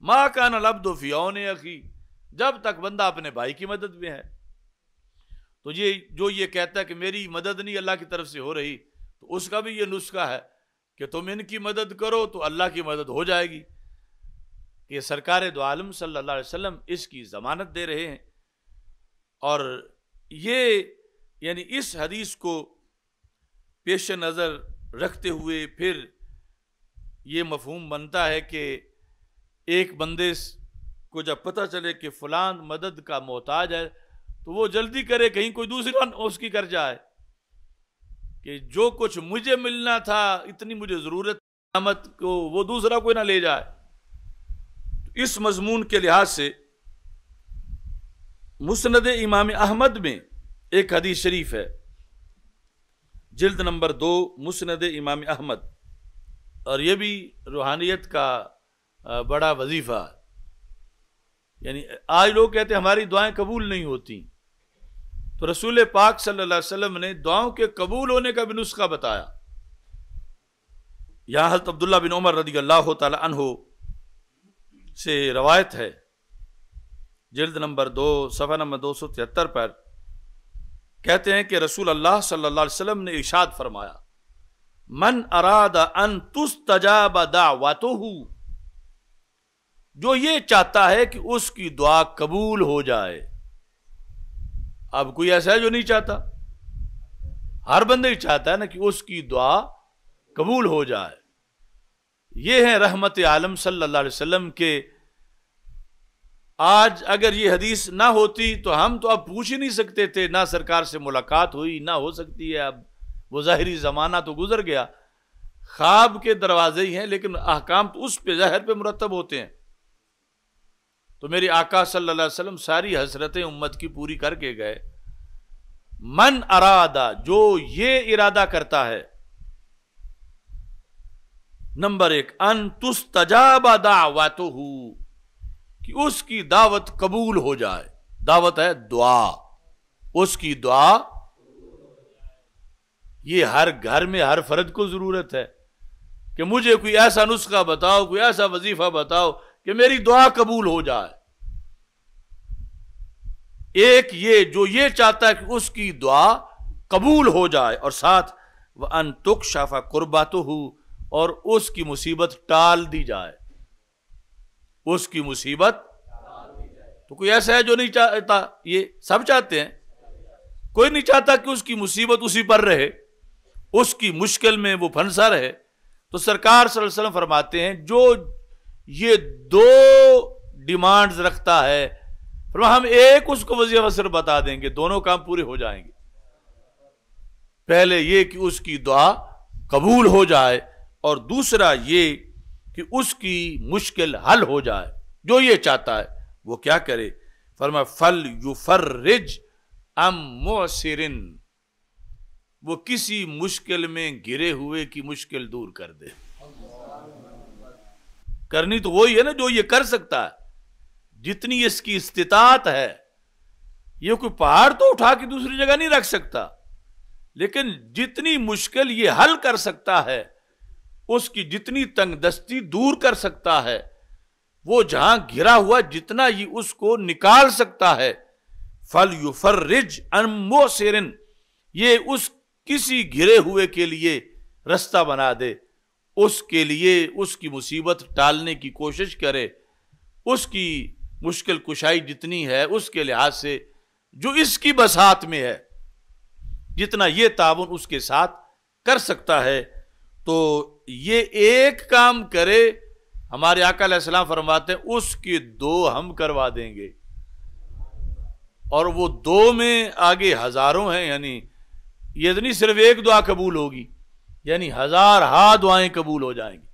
माँ का नब्दो फियोन अखी, जब तक बंदा अपने भाई की मदद में है। तो ये, जो ये कहता है कि मेरी मदद नहीं अल्लाह की तरफ़ से हो रही तो उसका भी ये नुस्खा है कि तुम इनकी मदद करो तो अल्लाह की मदद हो जाएगी। कि सरकार दो आलम सल्ला वसल्लम इसकी ज़मानत दे रहे हैं। और ये, यानी इस हदीस को पेश नज़र रखते हुए फिर ये मफहूम बनता है कि एक बंदे को जब पता चले कि फलान मदद का मोहताज है तो वो जल्दी करे, कहीं कोई दूसरा उसकी कर जाए। कि जो कुछ मुझे मिलना था, इतनी मुझे ज़रूरत मत को वो दूसरा कोई ना ले जाए। तो इस मजमून के लिहाज से मुसनद इमाम अहमद में एक हदीस शरीफ है। जिल्द नंबर दो, मुसनद इमाम अहमद। और ये भी रूहानियत का बड़ा वजीफा यानी आज लोग कहते हैं, हमारी दुआएँ कबूल नहीं होती। तो रसूल पाक सल्लल्लाहु अलैहि वसल्लम ने दुआओं के कबूल होने का भी नुस्खा बताया। यहाँ हज़रत अब्दुल्ला बिन उमर रदी अल्लाह तहो से रवायत है, जिल्द नंबर दो, सफ़ा नंबर दो सौ तिहत्तर पर कहते हैं कि रसूल अल्लाह सल्लल्लाहु अलैहि वसल्लम ने इशाद फरमाया, मन अरादा अन तुस तजाब जो ये चाहता है कि उसकी दुआ कबूल हो जाए। अब कोई ऐसा है जो नहीं चाहता? हर बंदे ही चाहता है ना कि उसकी दुआ कबूल हो जाए। ये है रहमत आलम सल्लल्लाहु अलैहि वसल्लम के। आज अगर ये हदीस ना होती तो हम तो अब पूछ ही नहीं सकते थे, ना सरकार से मुलाकात हुई, ना हो सकती है अब। वो ज़ाहरी ज़माना तो गुजर गया। ख्वाब के दरवाजे ही हैं, लेकिन अहकाम तो उस पे, जहर पे मुरतब होते हैं। तो मेरी आका सल्लल्लाहु अलैहि वसल्लम सारी हसरतें उम्मत की पूरी करके गए। मन अरादा, जो ये इरादा करता है। नंबर एक, अन तुस तजाबा दावत कि उसकी दावत कबूल हो जाए। दावत है दुआ। उसकी दुआ, ये हर घर में हर फर्द को ज़रूरत है। कि मुझे कोई ऐसा नुस्खा बताओ, कोई ऐसा वजीफा बताओ कि मेरी दुआ कबूल हो जाए। एक ये जो ये चाहता है कि उसकी दुआ कबूल हो जाए और साथ वह अनतुक शाफा कुर्बा तो हो और उसकी मुसीबत टाल दी जाए। उसकी मुसीबत तो कोई ऐसा है जो नहीं चाहता? ये सब चाहते हैं। कोई नहीं चाहता कि उसकी मुसीबत उसी पर रहे। उसकी मुश्किल में वो फंसा रहे। तो सरकार सल्लल्लाहु अलैहि वसल्लम फरमाते हैं, जो ये दो डिमांड्स रखता है। फिर हम एक उसको वजी वसर बता देंगे, दोनों काम पूरे हो जाएँगे। पहले ये कि उसकी दुआ कबूल हो जाए और दूसरा ये कि उसकी मुश्किल हल हो जाए। जो ये चाहता है, वो क्या करे? फरमा फल युफर रिज अम मोसिरिन वो किसी मुश्किल में गिरे हुए की मुश्किल दूर कर दे। करनी तो वही है ना जो ये कर सकता है। जितनी इसकी इस्तात है, ये कोई पहाड़ तो उठा के दूसरी जगह नहीं रख सकता। लेकिन जितनी मुश्किल ये हल कर सकता है, उसकी जितनी तंगदस्ती दूर कर सकता है, वो जहाँ घिरा हुआ जितना ही उसको निकाल सकता है, फल युफर रिज अनमो ये उस किसी घिरे हुए के लिए रास्ता बना दे। उसके लिए उसकी मुसीबत टालने की कोशिश करे, उसकी मुश्किल कुशाई जितनी है, उसके लिहाज से जो इसकी बसात में है, जितना ये ताउन उसके साथ कर सकता है तो ये एक काम करे, हमारे आका फरमाते हैं, उसके दो हम करवा देंगे। और वो दो में आगे हज़ारों हैं, यानी ये तो नहीं सिर्फ़ एक दुआ कबूल होगी। यानी हज़ार हा दुआएँ कबूल हो जाएँगी।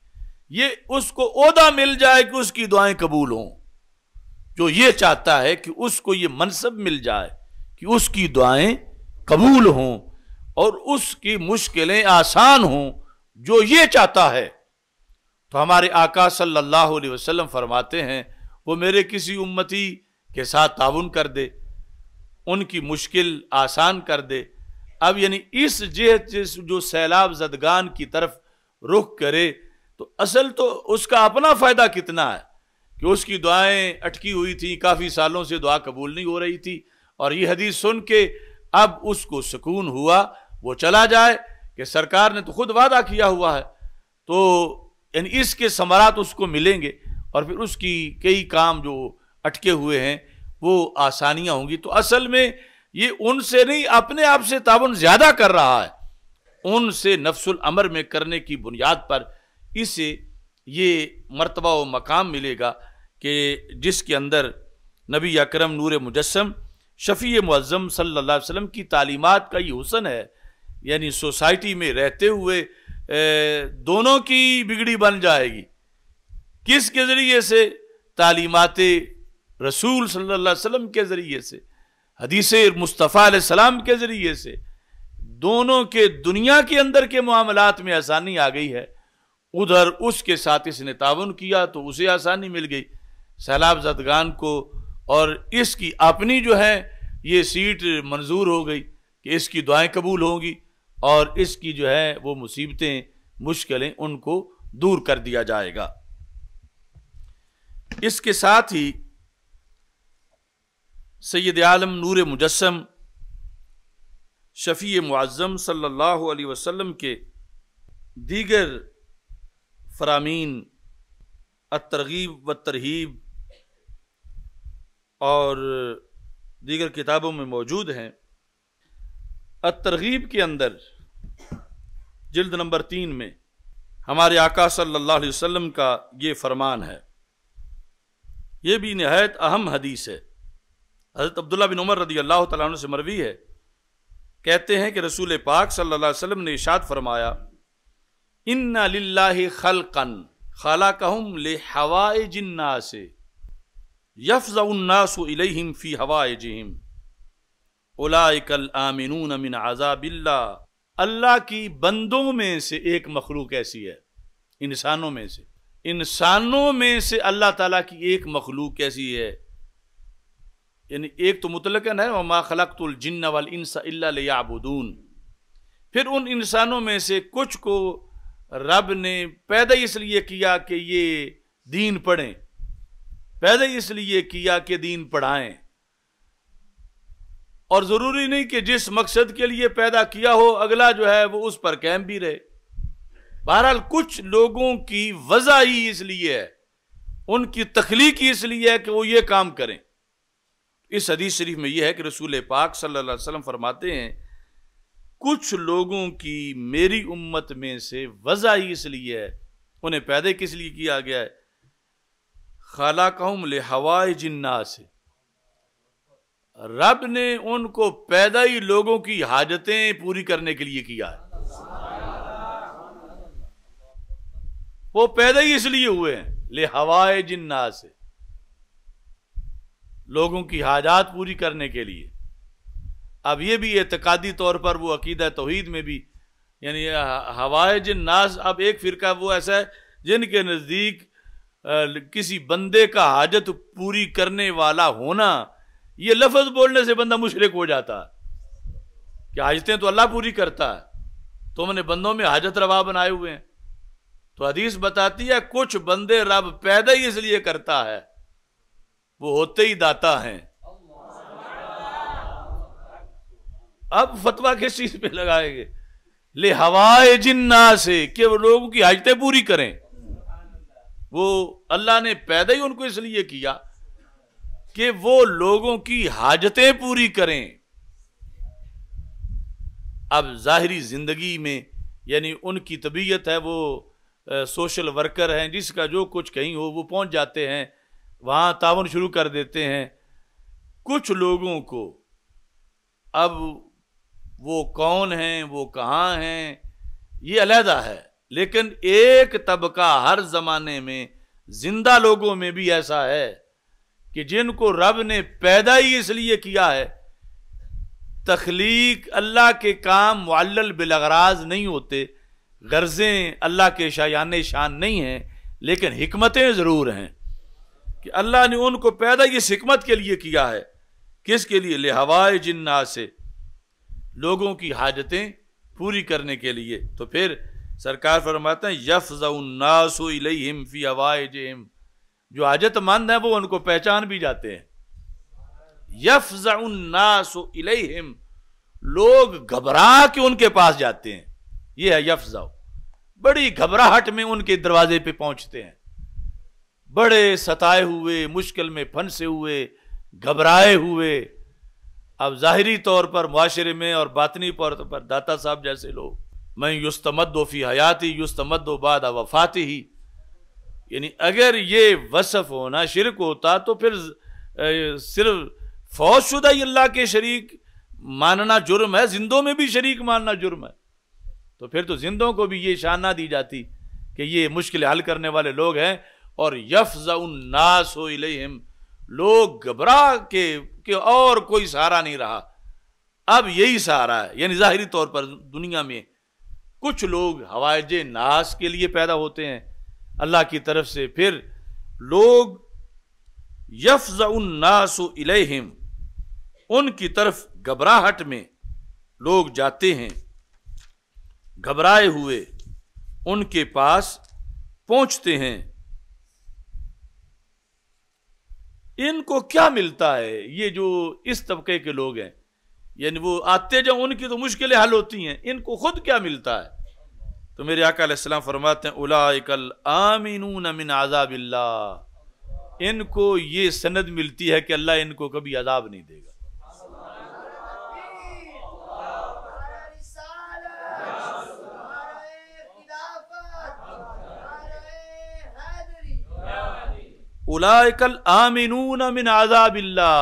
ये उसको ओदा मिल जाए कि उसकी दुआएँ कबूल हों। जो ये चाहता है कि उसको ये मनसब मिल जाए कि उसकी दुआएँ कबूल हों और उसकी मुश्किलें आसान हों, जो ये चाहता है। तो हमारे आका सल्लल्लाहु अलैहि वसल्लम फरमाते हैं, वो मेरे किसी उम्मती के साथ ताउन कर दे, उनकी मुश्किल आसान कर दे अब यानी इस जेहत जो सैलाब जदगान की तरफ़ रुख करे तो असल तो उसका अपना फ़ायदा कितना है कि उसकी दुआएँ अटकी हुई थी, काफ़ी सालों से दुआ कबूल नहीं हो रही थी, और ये हदीस सुन के अब उसको सुकून हुआ, वो चला जाए कि सरकार ने तो खुद वादा किया हुआ है। तो यानी इसके समरात उसको मिलेंगे, और फिर उसकी कई काम जो अटके हुए हैं, वो आसानियाँ होंगी। तो असल में ये उनसे नहीं, अपने आप से ताउन ज़्यादा कर रहा है। उनसे नफ्सुल अमर में करने की बुनियाद पर इसे, ये मरतबा व मकाम मिलेगा कि जिसके अंदर नबी अकरम नूर मुजस्म शफ़ी मुज़म सल्लल्लाहु वसम की तालीमत का ये हुसन है। यानी सोसाइटी में रहते हुए दोनों की बिगड़ी बन जाएगी। किस के ज़रिए से? तालीमत रसूल सल्ला वसम के ज़रिए से। हदीस मुस्तफ़ा सलाम के ज़रिए से, दोनों के दुनिया के अंदर के मामलात में आसानी आ गई है। उधर उसके साथ इसने ताउन किया तो उसे आसानी मिल गई। सैलाब जदगान को और इसकी अपनी जो है, ये सीट मंजूर हो गई कि इसकी दुआएँ कबूल होंगी और इसकी जो है, वो मुसीबतें, मुश्किलें उनको दूर कर दिया जाएगा। इसके साथ ही सैद आलम नूर मुजस्म शफ़ी मुआज़म सल्लल्लाहु अलैहि के दीगर फ़रामीन तरगीब व तरहीब और दीगर किताबों में मौजूद हैं। तरगीब के अंदर, जिल्द नंबर तीन में, हमारे आका सल्लल्लाहु अलैहि का ये फरमान है। ये भी नहायत अहम हदीस है। हज़रत अब्दुल्ला बिन उमर रदी अल्लाह तु से मरवी है। कहते हैं कि रसूल पाक सल्लल्लाहु अलैहि ने इशाद फरमाया लिल्लाहि खलकन खाला कहम ले हवाए जिन्ना से यफ़ज़ासु इलहिम फ़ी हवाए जिहिम उलाइकल आमिनून मिन आज़ाबिल्ला अल्लाह की बंदों में से एक मखलूक ऐसी है, इंसानों में से, इंसानों में से अल्लाह ताला की एक मखलूक ऐसी है यानी एक तो मुतलकन है, वमा खलकतुल जिन्न वल इंसा याबुदून फिर उन इंसानों में से कुछ को रब ने पैदा इसलिए किया कि ये दीन पढ़ें, पैदा इसलिए किया कि दीन पढ़ाएँ। और ज़रूरी नहीं कि जिस मकसद के लिए पैदा किया हो, अगला जो है वो उस पर कैम भी रहे। बहरहाल कुछ लोगों की वजह ही इसलिए है, उनकी तखलीक इसलिए है कि वो ये काम करें। इस हदीस शरीफ में यह है कि रसूल पाक सल्लल्लाहु अलैहि वसल्लम फरमाते हैं, कुछ लोगों की मेरी उम्मत में से वजह ही इसलिए है, उन्हें पैदा किस लिए किया गया है? खाला कहूम ले हवाए जिन्ना से रब ने उनको पैदा ही लोगों की हाजतें पूरी करने के लिए किया है। वो पैदा ही इसलिए हुए हैं ले हवाए जिन्ना से लोगों की हाजात पूरी करने के लिए। अब ये भी एतकादी तौर पर वो अकीदा तोहीद में भी, यानी हवाए जिन नाज अब एक फिरका वो ऐसा है जिनके नज़दीक किसी बंदे का हाजत पूरी करने वाला होना, ये लफ्ज बोलने से बंदा मुशरक हो जाता है। कि हाजतें तो अल्लाह पूरी करता है तो मैंने बंदों में हाजत रवा बनाए हुए हैं। तो हदीस बताती है, कुछ बंदे रब पैदा ही इसलिए करता है वो होते ही दाता हैं। अब फतवा किस चीज़ पे लगाएँगे? ले हवाए जिन्ना से कि वो लोगों की हाजतें पूरी करें। वो अल्लाह ने पैदा ही उनको इसलिए किया कि वो लोगों की हाजतें पूरी करें। अब जाहिरी ज़िंदगी में यानी उनकी तबीयत है वो आ, सोशल वर्कर हैं जिसका जो कुछ कहीं हो वो पहुँच जाते हैं। वहाँ तावन शुरू कर देते हैं। कुछ लोगों को, अब वो कौन हैं, वो कहाँ हैं, ये अलहदा है। लेकिन एक तबका हर जमाने में, ज़िंदा लोगों में भी ऐसा है कि जिनको रब ने पैदा ही इसलिए किया है, तखलीक अल्लाह के काम मुअल्लल बिलगराज नहीं होते, गर्जें अल्लाह के शायान शान नहीं हैं, लेकिन हिकमतें ज़रूर हैं। कि अल्लाह ने उनको पैदा इस हिकमत के लिए किया है। किसके लिए? हवाए जिन्ना से। लोगों की हाजतें पूरी करने के लिए। तो फिर सरकार फरमाते हैं इलहिम फ़ी हवाइजहिम जो हाजतमंद है, वो उनको पहचान भी जाते हैं। इलहिम। लोग घबरा के उनके पास जाते हैं। ये है यफजाउ बड़ी घबराहट में उनके दरवाजे पे पहुँचते हैं। बड़े सताए हुए, मुश्किल में फंसे हुए, घबराए हुए। अब ज़ाहरी तौर पर माशरे में और बातनी तौर पर दाता साहब जैसे लोग, मैं युस्तमद हयाती युस्तमद बाद वफाती ही। यानी अगर ये वसफ होना शिरक होता तो फिर सिर्फ़ फौज फौजशुदा अल्लाह के शरीक मानना जुर्म है, जिंदों में भी शरीक मानना जुर्म है। तो फिर तो जिंदों को भी ये शान दी जाती कि ये मुश्किल हल करने वाले लोग हैं। और यफजा नास हो लोग घबरा के, कि और कोई सहारा नहीं रहा। अब यही सहारा है, यानी जाहिरी तौर पर दुनिया में कुछ लोग हवाज नाश के लिए पैदा होते हैं। अल्लाह की तरफ़ से फिर लोग यफजास इलहिम, उनकी तरफ़ घबराहट में लोग जाते हैं। घबराए हुए उनके पास पहुँचते हैं। इनको क्या मिलता है? ये जो इस तबके के लोग हैं, यानी वो आते जब उनकी तो मुश्किलें हल होती हैं। इनको खुद क्या मिलता है? तो मेरे आकाम फरमाते हैं उलाकल आमिन मिन आजाबिल्ला इनको ये सनद मिलती है कि अल्लाह इनको कभी अजाब नहीं देगा। उलाकल आमिनून मिन आजाबिल्ला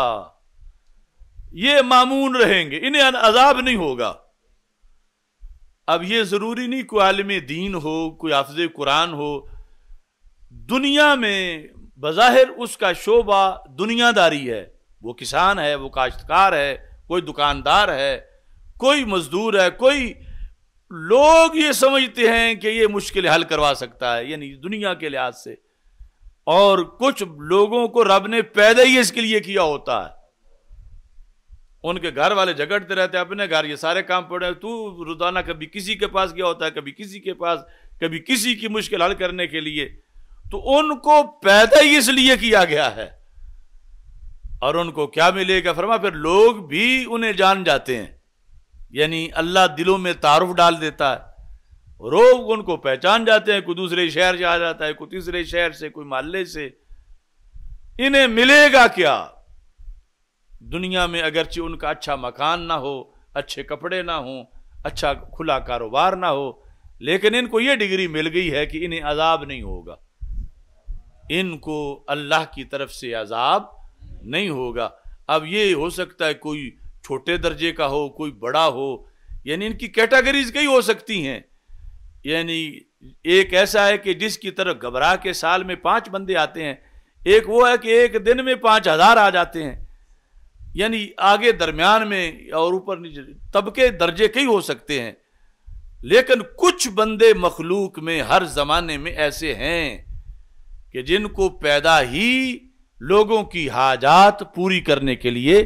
ये मामून रहेंगे, इन्हें अजाब नहीं होगा। अब ये ज़रूरी नहीं कोई आलम दीन हो, कोई हाफज कुरान हो, दुनिया में बज़ाहिर उसका शोबा दुनियादारी है। वो किसान है, वो काश्तकार है, कोई दुकानदार है, कोई मजदूर है, कोई लोग ये समझते हैं कि ये मुश्किल हल करवा सकता है, यानी दुनिया के लिहाज से। और कुछ लोगों को रब ने पैदा ही इसके लिए किया होता है। उनके घर वाले झगड़ते रहते हैं, अपने घर, ये सारे काम पड़े तू रोज़ाना कभी किसी के पास गया होता है, कभी किसी के पास, कभी किसी की मुश्किल हल करने के लिए। तो उनको पैदा ही इसलिए किया गया है। और उनको क्या मिलेगा? फरमा, फिर लोग भी उन्हें जान जाते हैं। यानी अल्लाह दिलों में तारुफ डाल देता है। लोग उनको पहचान जाते हैं, कोई दूसरे शहर से आ जाता है, कोई तीसरे शहर से, कोई मोहल्ले से। इन्हें मिलेगा क्या? दुनिया में अगरचे उनका अच्छा मकान ना हो, अच्छे कपड़े ना हो अच्छा खुला कारोबार ना हो, लेकिन इनको यह डिग्री मिल गई है कि इन्हें अजाब नहीं होगा। इनको अल्लाह की तरफ़ से अजाब नहीं होगा। अब ये हो सकता है कोई छोटे दर्जे का हो, कोई बड़ा हो, यानी इनकी कैटेगरीज कई हो सकती हैं। यानी एक ऐसा है कि जिसकी तरफ़ घबरा के साल में पाँच बंदे आते हैं, एक वो है कि एक दिन में पाँच हज़ार आ जाते हैं। यानी आगे दरमियान में और ऊपर नीचे तबके दर्जे कई हो सकते हैं, लेकिन कुछ बंदे मखलूक में हर जमाने में ऐसे हैं कि जिनको पैदा ही लोगों की हाजात पूरी करने के लिए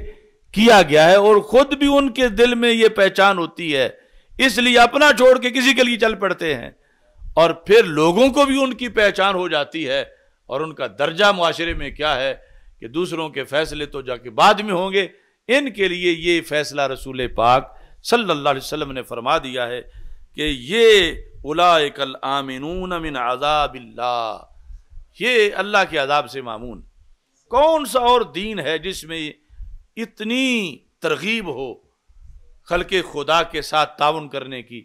किया गया है और खुद भी उनके दिल में ये पहचान होती है इसलिए अपना छोड़ के किसी के लिए चल पड़ते हैं। और फिर लोगों को भी उनकी पहचान हो जाती है और उनका दर्जा मुआशरे में क्या है कि दूसरों के फैसले तो जाके बाद में होंगे। इनके लिए ये फैसला रसूल पाक सल्लल्लाहु अलैहि वसल्लम ने फरमा दिया है कि ये उलाकल आमिनून मिन आजाबिल्ला ये अल्लाह के अजाब से मामून। कौन सा और दीन है जिसमें इतनी तरगीब हो खल के खुदा के साथ ताउन करने की,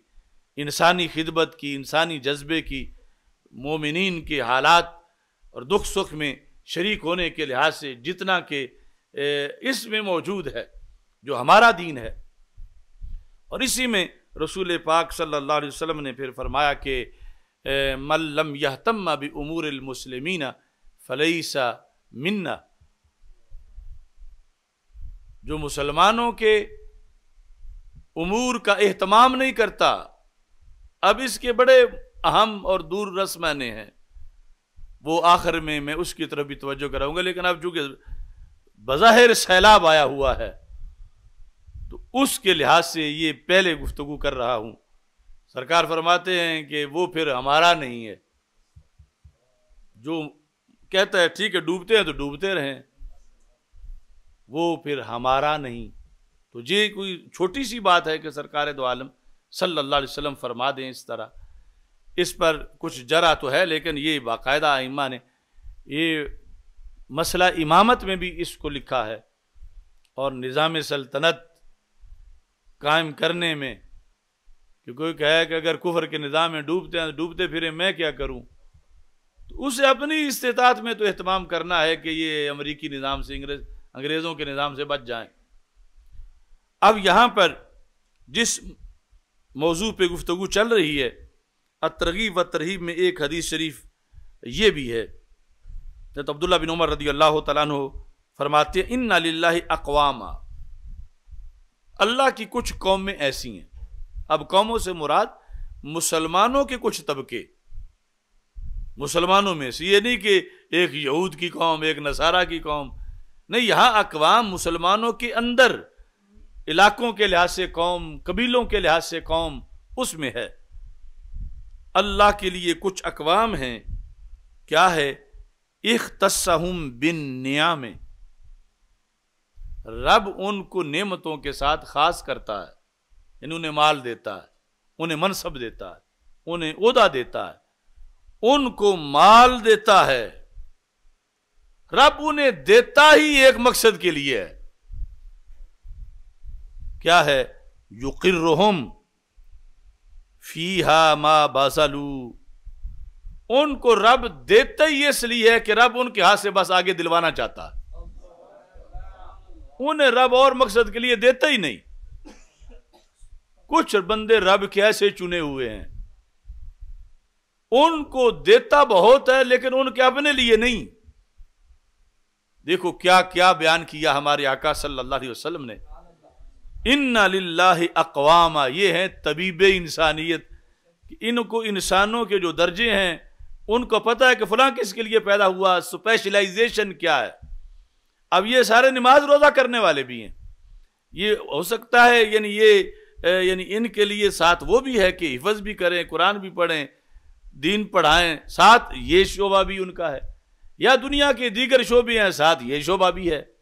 इंसानी खिदमत की, इंसानी जज्बे की मोमिन के हालात और दुख सुख में शरीक होने के लिहाज से जितना के इसमें मौजूद है, जो हमारा दीन है। और इसी में रसूल पाक अलैहि वसल्लम ने फिर फरमाया कि मल्लम यहतम अभी उमूर मुसलमिन फ़लईसा मिन्ना। जो मुसलमानों के उमूर का एहतमाम नहीं करता। अब इसके बड़े अहम और दूर रस्माने हैं। वो आखिर में मैं उसकी तरफ़ भी तवज्जो कराऊँगा, लेकिन अब चूँकि बज़ाहिर सैलाब आया हुआ है तो उसके लिहाज से ये पहले गुफ्तगु कर रहा हूँ। सरकार फरमाते हैं कि वो फिर हमारा नहीं है। जो कहता है, ठीक है, डूबते हैं तो डूबते रहें। वो फिर हमारा नहीं। तो ये कोई छोटी सी बात है कि सरकार दो आलम अलैहि वसल्लम फरमा दें इस तरह। इस पर कुछ जरा तो है, लेकिन ये बाकायदा आइमा ने, ये मसला इमामत में भी इसको लिखा है। और निज़ाम सल्तनत कायम करने में, कि कोई कहे कि अगर कुफर के निज़ाम में डूबते हैं तो डूबते फिरे मैं क्या करूँ? तो उसे अपनी इस्तात में तो अहतमाम करना है कि ये अमरीकी निज़ाम से, अंग्रेज़, अंग्रेज़ों के निज़ाम से बच जाएँ। अब यहाँ पर जिस मौजू पे गुफ्तु चल रही है तरगीब व तरहीब में एक हदीस शरीफ ये भी है। जब अब्दुल्ला बिन उमर रदी अल्लाह तु फरमाते हैं इन अकवामा। अल्लाह की कुछ कौमें ऐसी हैं। अब कौमों से मुराद मुसलमानों के कुछ तबके। मुसलमानों में से ये नहीं कि एक यहूद की कौम, एक नसारा की कौम। नहीं, यहाँ अकवाम मुसलमानों के अंदर इलाकों के लिहाज से कौम, कबीलों के लिहाज से कौम उसमें है। अल्लाह के लिए कुछ अकवाम हैं। क्या है? इख्तसहुम बिन निया में रब उनको नेमतों के साथ खास करता है। यानी उन्हें माल देता है, उन्हें मनसब देता है, उन्हें उदा देता है, उनको माल देता है। रब उन्हें देता ही एक मकसद के लिए है। क्या है? युकिर फीहा मा बासलू उनको रब देता ही इसलिए है कि रब उनके हाथ से बस आगे दिलवाना चाहता है। उन्हें रब और मकसद के लिए देता ही नहीं। कुछ बंदे रब के ऐसे चुने हुए हैं। उनको देता बहुत है, लेकिन उनके अपने लिए नहीं। देखो क्या क्या बयान किया हमारे आका सल्लल्लाहु अलैहि वसल्लम ने। लिल्लाहि अकवामा, ये हैं तबीब इंसानियत। इनको इंसानों के जो दर्जे हैं, उनको पता है कि फलां किसके लिए पैदा हुआ स्पेशलाइजेशन क्या है। अब ये सारे नमाज़ रोजा करने वाले भी हैं। ये हो सकता है, यानी ये यानी इनके लिए साथ वो भी है कि हिफज भी करें, कुरान भी पढ़ें, दीन पढ़ाएँ, साथ ये शोभा भी उनका है। या दुनिया के दीगर शोबे हैं, साथ ये शोभा भी है।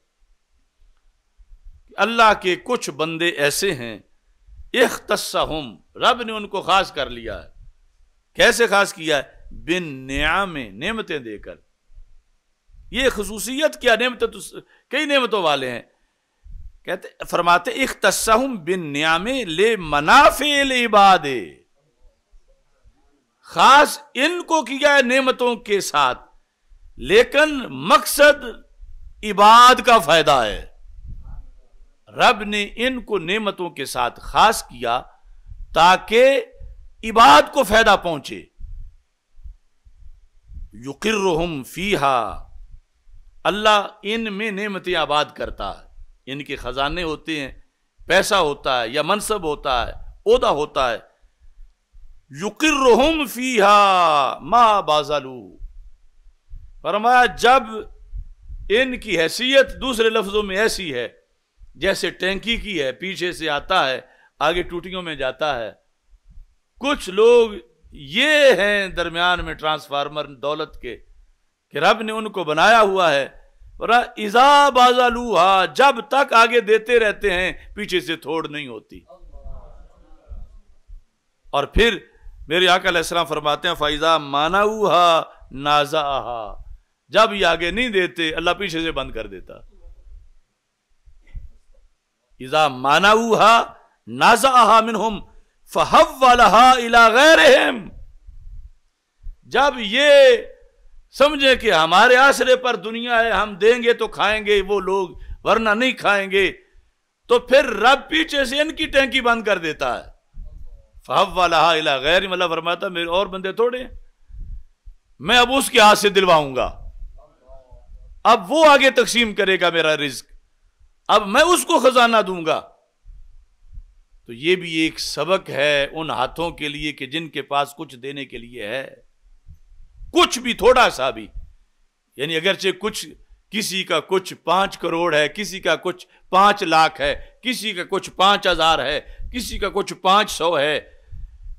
अल्लाह के कुछ बंदे ऐसे हैं हम रब ने उनको खास कर लिया है। कैसे खास किया है? बिन न्यामे, नेमतें देकर। ये खसूसियत, क्या नेमत तो कई नेमतों वाले हैं। कहते, फरमाते इख्तसम बिन न्यामे ले मनाफे ले इबादे। खास इनको किया है नेमतों के साथ, लेकिन मकसद इबाद का फ़ायदा है। रब ने इनको नेमतों के साथ खास किया ताकि इबाद को फ़ायदा पहुँचे। युकिर फीहा। अल्लाह इन में नेमतें आबाद करता है। इनके खजाने होते हैं, पैसा होता है या मनसब होता है ओदा होता है। युकिर फीहा मा बाजालू। फरमाया, जब इनकी हैसियत दूसरे लफ्जों में ऐसी है जैसे टैंकी की है, पीछे से आता है, आगे टूटियों में जाता है। कुछ लोग ये हैं दरमियान में ट्रांसफार्मर दौलत के, कि रब ने उनको बनाया हुआ है। इजा बाजालूहा, जब तक आगे देते रहते हैं, पीछे से थोड़ नहीं होती। और फिर मेरे आकल आकलाम फरमाते हैं, फाइजा मानाऊहा नाजा जब ये आगे नहीं देते, अल्लाह पीछे से बंद कर देता। इजा मानाऊहा नाजा मिन हम फहवलहा इला गैरहिम। जब ये समझे कि हमारे आसरे पर दुनिया है, हम देंगे तो खाएँगे वो लोग, वरना नहीं खाएँगे तो फिर रब पीछे से इनकी टैंकी बंद कर देता है। फहब वाला इला गैर मतलब फरमाता मेरे और बंदे थोड़े मैं अब उसके हाथ से दिलवाऊँगा। अब वो आगे तकसीम करेगा मेरा रिस्क अब मैं उसको खजाना दूँगा। तो ये भी एक सबक है उन हाथों के लिए कि जिनके पास कुछ देने के लिए है। कुछ भी, थोड़ा सा भी। यानी अगरचे कुछ, किसी का कुछ पाँच करोड़ है, किसी का कुछ पाँच लाख है, किसी का कुछ पाँच हज़ार है, किसी का कुछ पाँच सौ है।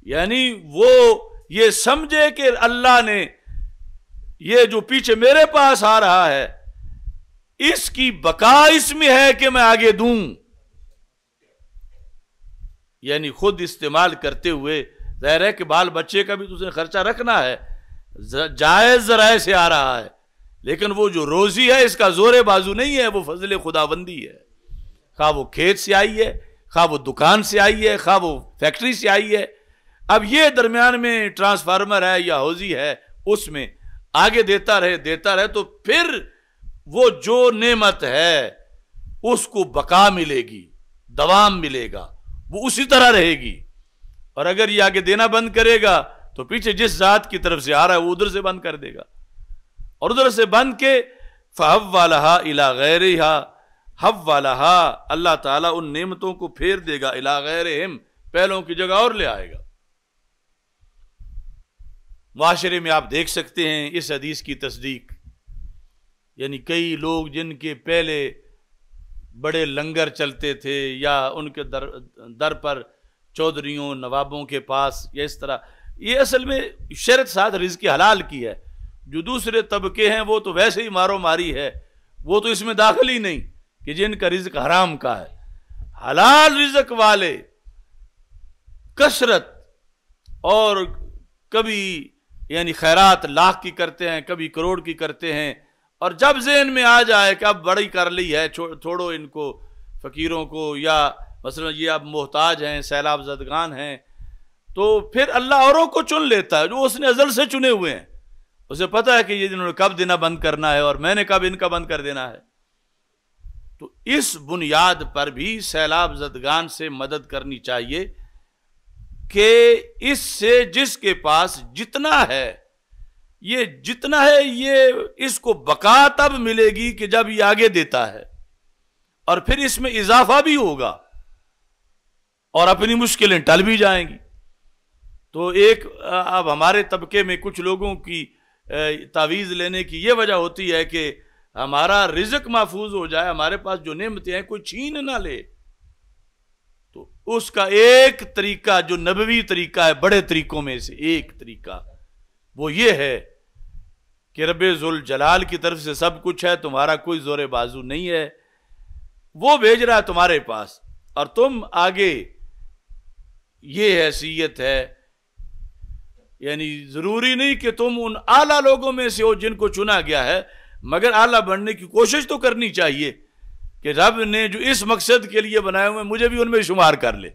यानी वो ये समझे कि अल्लाह ने ये जो पीछे मेरे पास आ रहा है इसकी बका इसमें है कि मैं आगे दूँ। यानी खुद इस्तेमाल करते हुए जहर है कि बाल बच्चे का भी तुझे खर्चा रखना है। जायज़ जराए से आ रहा है। लेकिन वो जो रोजी है, इसका जोरे बाजू नहीं है, वो फजल खुदाबंदी है। खा वो खेत से आई है, खा वो दुकान से आई है, खा वो फैक्ट्री से आई है। अब ये दरमियान में ट्रांसफार्मर है या हौजी है, उसमें आगे देता रहे देता रहे तो फिर वो जो नेमत है, उसको बका मिलेगी, दवाम मिलेगा, वो उसी तरह रहेगी। और अगर ये आगे देना बंद करेगा तो पीछे जिस जात की तरफ़ से आ रहा है, वो उधर से बंद कर देगा। और उधर से बंद के फहब वाला इला गैर हब वाला अल्लाह ताला उन नेमतों को फेर देगा, इला गैर हिम पहलों की जगह और ले आएगा। माशरे में आप देख सकते हैं, इस हदीस की तस्दीक। यानी कई लोग जिनके पहले बड़े लंगर चलते थे या उनके दर दर पर चौधरीों नवाबों के पास या इस तरह, ये असल में शरत साथ रिज की हलाल की है। जो दूसरे तबके हैं, वो तो वैसे ही मारो मारी है। वो तो इसमें दाखिल ही नहीं कि जिनका रिज्क हराम का है। हलाल रिजक वाले, कसरत और कभी, यानी खैरात लाख की करते हैं, कभी करोड़ की करते हैं और जब जेन में आ जाए कि अब बड़ी कर ली है छो, छोड़ो इनको फ़कीरों को या मसलन ये अब मोहताज हैं सैलाब जदगान हैं तो फिर अल्लाह औरों को चुन लेता है जो उसने अजल से चुने हुए हैं। उसे पता है कि ये इन्होंने कब देना बंद करना है और मैंने कब इनका बंद कर देना है। तो इस बुनियाद पर भी सैलाब जदगान से मदद करनी चाहिए कि इससे जिसके पास जितना है ये जितना है, ये इसको बका तब मिलेगी कि जब ये आगे देता है। और फिर इसमें इजाफा भी होगा और अपनी मुश्किलें टल भी जाएँगी। तो एक अब हमारे तबके में कुछ लोगों की तावीज़ लेने की यह वजह होती है कि हमारा रिजक महफूज हो जाए, हमारे पास जो नेमतें हैं, कोई छीन ना ले। तो उसका एक तरीका, जो नबवी तरीका है, बड़े तरीकों में से एक तरीका, वो ये है कि रबेजुल जलाल की तरफ़ से सब कुछ है, तुम्हारा कोई ज़ोर बाजू नहीं है। वो भेज रहा है तुम्हारे पास, और तुम आगे ये हैसियत है। यानी ज़रूरी नहीं कि तुम उन आला लोगों में से हो जिनको चुना गया है, मगर आला बनने की कोशिश तो करनी चाहिए कि रब ने जो इस मकसद के लिए बनाए हुए मुझे भी उनमें शुमार कर ले।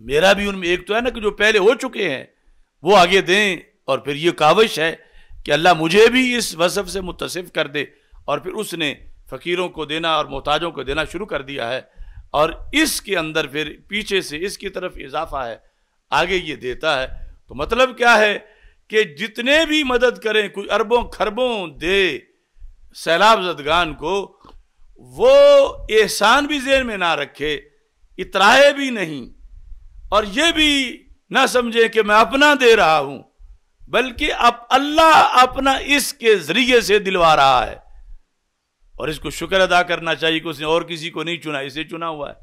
मेरा भी उनमें, एक तो है ना कि जो पहले हो चुके हैं, वो आगे दें, और फिर ये काविश है कि अल्लाह मुझे भी इस वसफ से मुतसिफ कर दे और फिर उसने फ़कीरों को देना और मोहताजों को देना शुरू कर दिया है और इसके अंदर फिर पीछे से इसकी तरफ़ इजाफा है, आगे ये देता है। तो मतलब क्या है कि जितने भी मदद करें कोई अरबों, खरबों दे सैलाब जदगान को, वो एहसान भी जेन में ना रखे, इतराए भी नहीं। और ये भी ना समझे कि मैं अपना दे रहा हूँ। बल्कि अब अल्लाह अपना इसके ज़रिए से दिलवा रहा है। और इसको शुक्र अदा करना चाहिए कि उसने और किसी को नहीं चुना, इसे चुना हुआ है।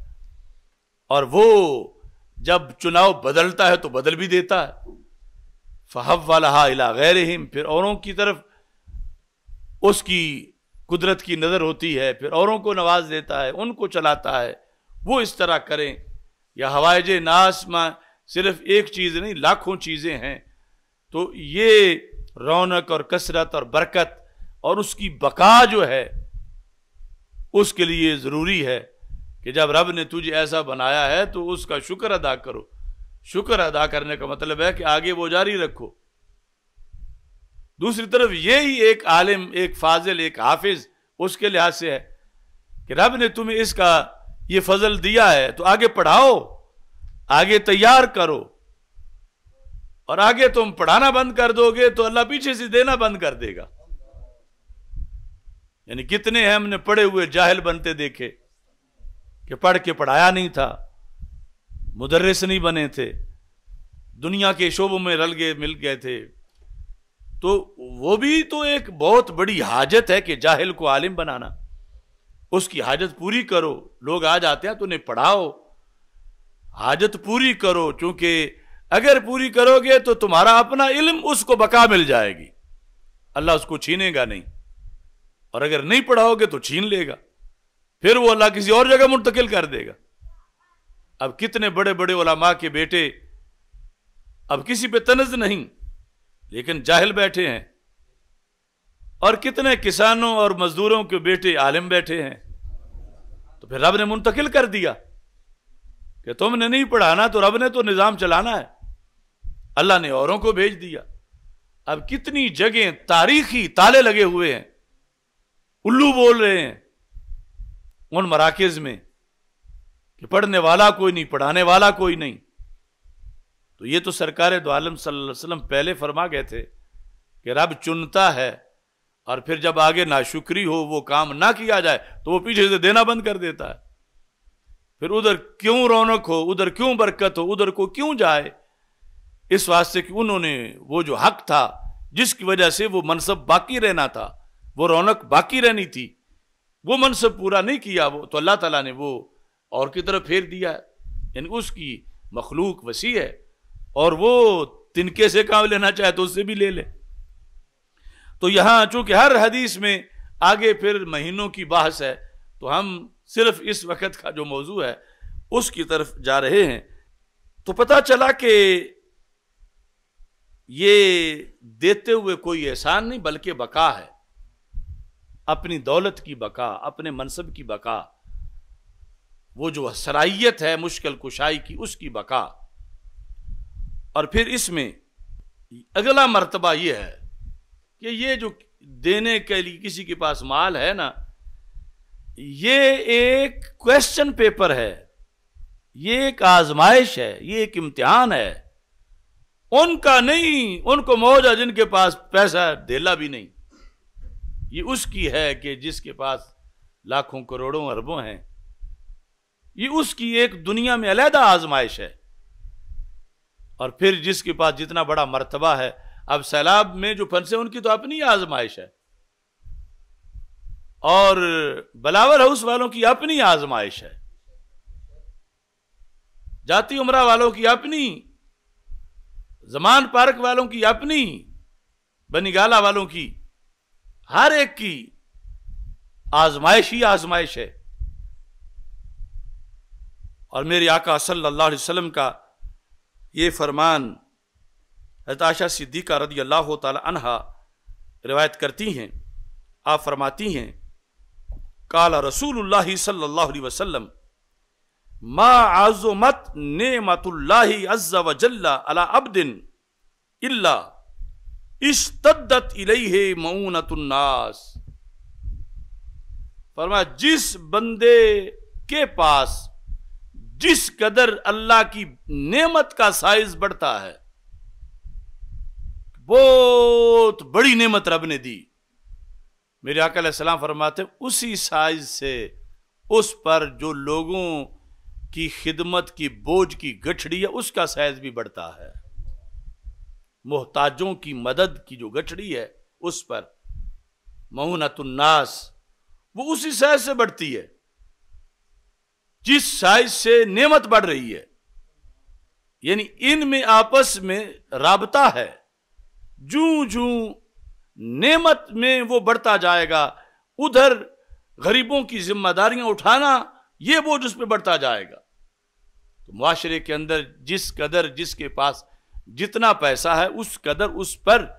और वो जब चुनाव बदलता है तो बदल भी देता है। फहब वाला इला गैर हिम फिर औरों की तरफ़ उसकी कुदरत की नज़र होती है, फिर औरों को नवाज़ देता है, उनको चलाता है। वो इस तरह करें। या हवाइज नास सिर्फ़ एक चीज़ नहीं, लाखों चीज़ें हैं। तो ये रौनक और कसरत और बरकत और उसकी बका जो है, उसके लिए ज़रूरी है कि जब रब ने तुझे ऐसा बनाया है तो उसका शुक्र अदा करो। शुक्र अदा करने का मतलब है कि आगे वो जारी रखो। दूसरी तरफ़ ये ही एक आलिम, एक फाजिल, एक हाफिज उसके लिहाज से है कि रब ने तुम्हें इसका ये फजल दिया है तो आगे पढ़ाओ, आगे तैयार करो। और आगे तुम पढ़ाना बंद कर दोगे तो अल्लाह पीछे से देना बंद कर देगा। यानी कितने हैं हमने पढ़े हुए जाहिल बनते देखे कि पढ़ के पढ़ाया नहीं था, मुदर्रिस नहीं बने थे, दुनिया के शोबों में रल गए, मिल गए थे। तो वो भी तो एक बहुत बड़ी हाजत है कि जाहिल को आलिम बनाना। उसकी हाजत पूरी करो, लोग आ जाते हैं तो उन्हें पढ़ाओ। हाजत पूरी करो क्योंकि अगर पूरी करोगे तो तुम्हारा अपना इल्म उसको बका मिल जाएगी। अल्लाह उसको छीनेगा नहीं। और अगर नहीं पढ़ाओगे तो छीन लेगा। फिर वो अल्लाह किसी और जगह मुंतकिल कर देगा। अब कितने बड़े बड़े ओलामा के बेटे अब किसी पे तनज नहीं, लेकिन जाहिल बैठे हैं। और कितने किसानों और मजदूरों के बेटे आलिम बैठे हैं। तो फिर रब ने मुंतकिल कर दिया कि तुमने नहीं पढ़ाना तो रब ने तो निज़ाम चलाना है। अल्लाह ने औरों को भेज दिया। अब कितनी जगह तारीखी ताले लगे हुए हैं। उल्लू बोल रहे हैं उन मराकज में कि पढ़ने वाला कोई नहीं, पढ़ाने वाला कोई नहीं। तो ये तो सरकार दो आलम पहले फरमा गए थे कि रब चुनता है और फिर जब आगे नाशुक्री हो, वो काम ना किया जाए तो वो पीछे से देना बंद कर देता है। फिर उधर क्यों रौनक हो, उधर क्यों बरकत हो, उधर को क्यों जाए? इस वास्ते कि उन्होंने वो जो हक था, जिसकी वजह से वो मनसब बाकी रहना था, वो रौनक बाकी रहनी थी, वो मनसब पूरा नहीं किया, वो तो अल्लाह ताला ने वो और की तरफ़ फेर दिया यानी उसकी मखलूक वसी है और वो तिनके से काम लेना चाहे तो उससे भी ले ले। तो यहाँ चूँकि हर हदीस में आगे फिर महीनों की बहस है तो हम सिर्फ़ इस वक्त का जो मौजू है, उसकी तरफ़ जा रहे हैं। तो पता चला कि ये देते हुए कोई एहसान नहीं, बल्कि बका है। अपनी दौलत की बका, अपने मनसब की बका। वो जो सलाहियत है, मुश्किल कुशाई की, उसकी बका। और फिर इसमें अगला मर्तबा यह है कि ये जो देने के लिए किसी के पास माल है ना, ये एक क्वेश्चन पेपर है। ये एक आजमाइश है, ये एक इम्तिहान है। उनका नहीं, उनको मौज जिनके पास पैसा देला भी नहीं। ये उसकी है कि जिसके पास लाखों करोड़ों अरबों हैं। ये उसकी एक दुनिया में अलहदा आजमाइश है। और फिर जिसके पास जितना बड़ा मर्तबा है, अब सैलाब में जो फंसे, उनकी तो अपनी आजमाइश है। और बलावर हाउस वालों की अपनी आजमाइश है। जाति उमरा वालों की अपनी जमान पार्क वालों की अपनी, बनीगाला वालों की, हर एक की आजमाइश ही आजमाइश है। और मेरे आका सल्लल्लाहु अलैहि वसल्लम का ये फरमान हताशा सिद्दीका रदी अल्लाह तहा रिवायत करती हैं, आप फरमाती हैं, काला रसूल सल्लल्लाहु अलैहि वसल्लम मा आजुमत नेमतुल्लाहि अज्जा वजल्ला अला अब्दिन इल्ला इश्तद्दत इलैहि मऊनतुन्नास फरमाया, जिस बंदे के पास, जिस कदर अल्लाह की नेमत का साइज़ बढ़ता है, बहुत बड़ी नेमत रब ने दी। मेरे आकल सलाम फरमाते, उसी साइज़ से उस पर जो लोगों की खिदमत की बोझ की गठड़ी है उसका साइज़ भी बढ़ता है। मोहताजों की मदद की जो गठड़ी है, उस पर मऊनतुन्नास वो उसी साइज़ से बढ़ती है, जिस साइज़ से नेमत बढ़ रही है। यानी इनमें आपस में राबता है। जू जू नेमत में वो बढ़ता जाएगा, उधर गरीबों की जिम्मेदारियाँ उठाना ये बोझ उस पर बढ़ता जाएगा। तो मुआशरे के अंदर जिस कदर जिसके पास जितना पैसा है, उस कदर उस पर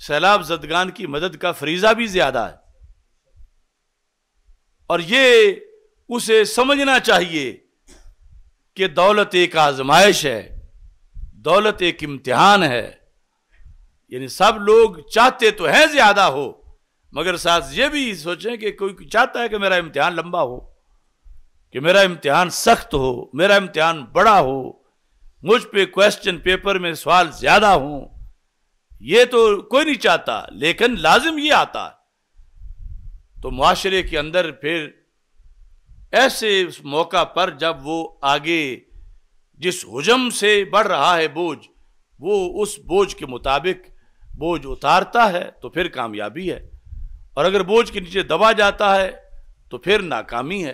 सैलाब जदगान की मदद का फरीजा भी ज़्यादा है। और ये उसे समझना चाहिए कि दौलत एक आजमाइश है, दौलत एक इम्तिहान है। यानी सब लोग चाहते तो हैं ज़्यादा हो, मगर साथ ये भी सोचें कि कोई चाहता है कि मेरा इम्तिहान लंबा हो। कि मेरा इम्तिहान सख्त हो, मेरा इम्तिहान बड़ा हो, मुझ पे क्वेश्चन पेपर में सवाल ज़्यादा हो, ये तो कोई नहीं चाहता, लेकिन लाजिम ये आता तो माशरे के अंदर फिर ऐसे उस मौका पर जब वो आगे जिस हुजम से बढ़ रहा है बोझ, वो उस बोझ के मुताबिक बोझ उतारता है तो फिर कामयाबी है। और अगर बोझ के नीचे दबा जाता है तो फिर नाकामी है।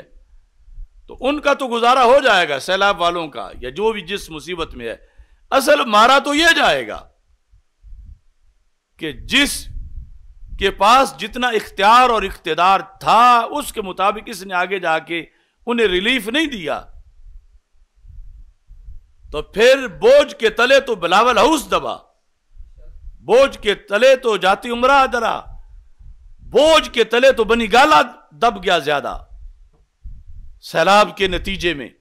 तो उनका तो गुजारा हो जाएगा सैलाब वालों का, या जो भी जिस मुसीबत में है। असल मारा तो यह जाएगा कि जिस के पास जितना इख्तियार और इख्तदार था, उसके मुताबिक इसने आगे जाके उन्हें रिलीफ नहीं दिया। तो फिर बोझ के तले तो बिलावल हाउस दबा। बोझ के तले तो जाति उमरा दरा। बोझ के तले तो बनी गाला दब गया ज़्यादा। सैलाब के नतीजे में।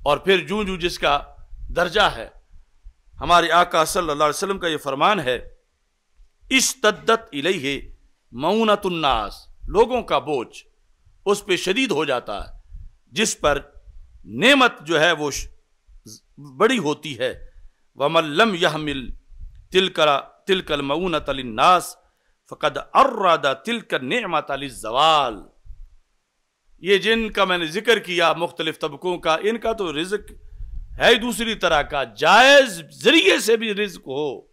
और फिर जू जू जिसका दर्जा है, हमारे आका सल्लल्लाहु अलैहि वसल्लम का यह फरमान है इस तद्दत इलही मऊनतुन्नास लोगों का बोझ उस पर शदीद हो जाता है, जिस पर नेमत जो है वो बड़ी होती है। वमल्लम यह मिल तिलकरा, तिलकल मऊन तलिन्नास फ़कद अर्रादा तिलकर नेमत जवाल। ये जिनका मैंने ज़िक्र किया मुख्तलिफ़ तबकों का, इनका तो रिज्क है ही दूसरी तरह का। जायज़ ज़रिए से भी रिज्क हो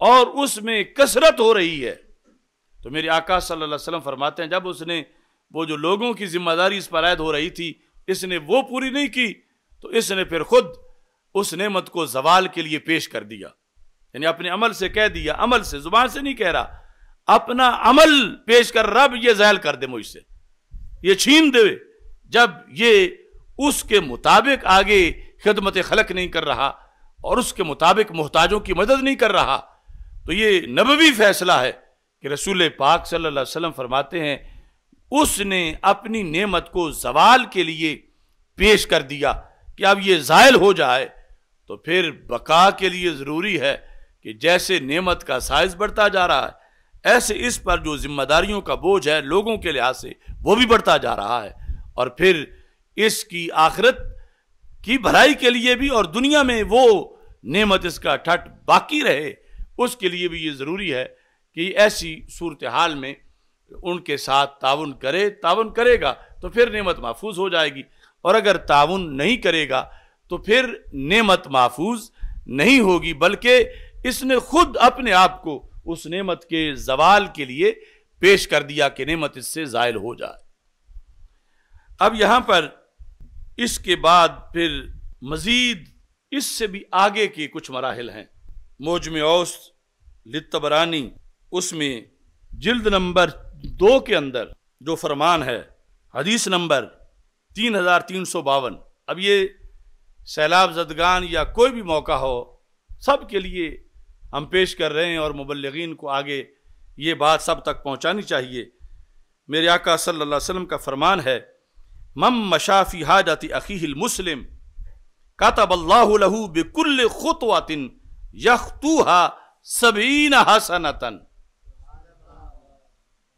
और उसमें कसरत हो रही है। तो मेरे आका सल्लल्लाहु अलैहि वसल्लम फरमाते हैं, जब उसने वो जो लोगों की ज़िम्मेदारी इस पर आयद हो रही थी, इसने वो पूरी नहीं की तो इसने फिर खुद उस नेमत को जवाल के लिए पेश कर दिया। यानी अपने अमल से कह दिया, अमल से, ज़ुबान से नहीं कह रहा, अपना अमल पेश कर, रब ये जहल कर दे मुझसे। ये छीन दे जब ये उसके मुताबिक आगे खिदमत खलक नहीं कर रहा और उसके मुताबिक मोहताजों की मदद नहीं कर रहा तो ये नबवी फैसला है कि रसूल पाक सल्लल्लाहु अलैहि वसल्लम फरमाते हैं, उसने अपनी नेमत को जवाल के लिए पेश कर दिया कि अब ये जायल हो जाए तो फिर बका के लिए ज़रूरी है कि जैसे नेमत का साइज़ बढ़ता जा रहा है ऐसे इस पर जो जिम्मेदारियों का बोझ है लोगों के लिहाज से, वो भी बढ़ता जा रहा है। और फिर इसकी आखिरत की भलाई के लिए भी और दुनिया में वो नेमत इसका ठट बाकी रहे, उसके लिए भी ये ज़रूरी है कि ऐसी सूरत हाल में उनके साथ ताउन करे। ताउन करेगा तो फिर नेमत महफूज हो जाएगी। और अगर ताउन नहीं करेगा तो फिर नेमत महफूज नहीं होगी, बल्कि इसने खुद अपने आप को उस नेमत के जवाल के लिए पेश कर दिया कि नेमत इससे जायल हो जाए। अब यहाँ पर इसके बाद फिर मजीद इससे भी आगे के कुछ मराहल हैं। मोजम औस लितबरानी उसमें जिल्द नंबर दो के अंदर जो फरमान है, हदीस नंबर तीन हज़ार तीन सौ बावन। अब ये सैलाब जदगान या कोई भी मौका हो, सब के लिए हम पेश कर रहे हैं और मुबलगिन को आगे ये बात सब तक पहुँचानी चाहिए। मेरे आका सल्लल्लाहु अलैहि वसल्लम का फरमान है, मम मशाफी हाजती अकील मुस्लिम कातब अल्लाहू बिकुल्ल खुतवातिन यखतूहा सबीन हसनतन.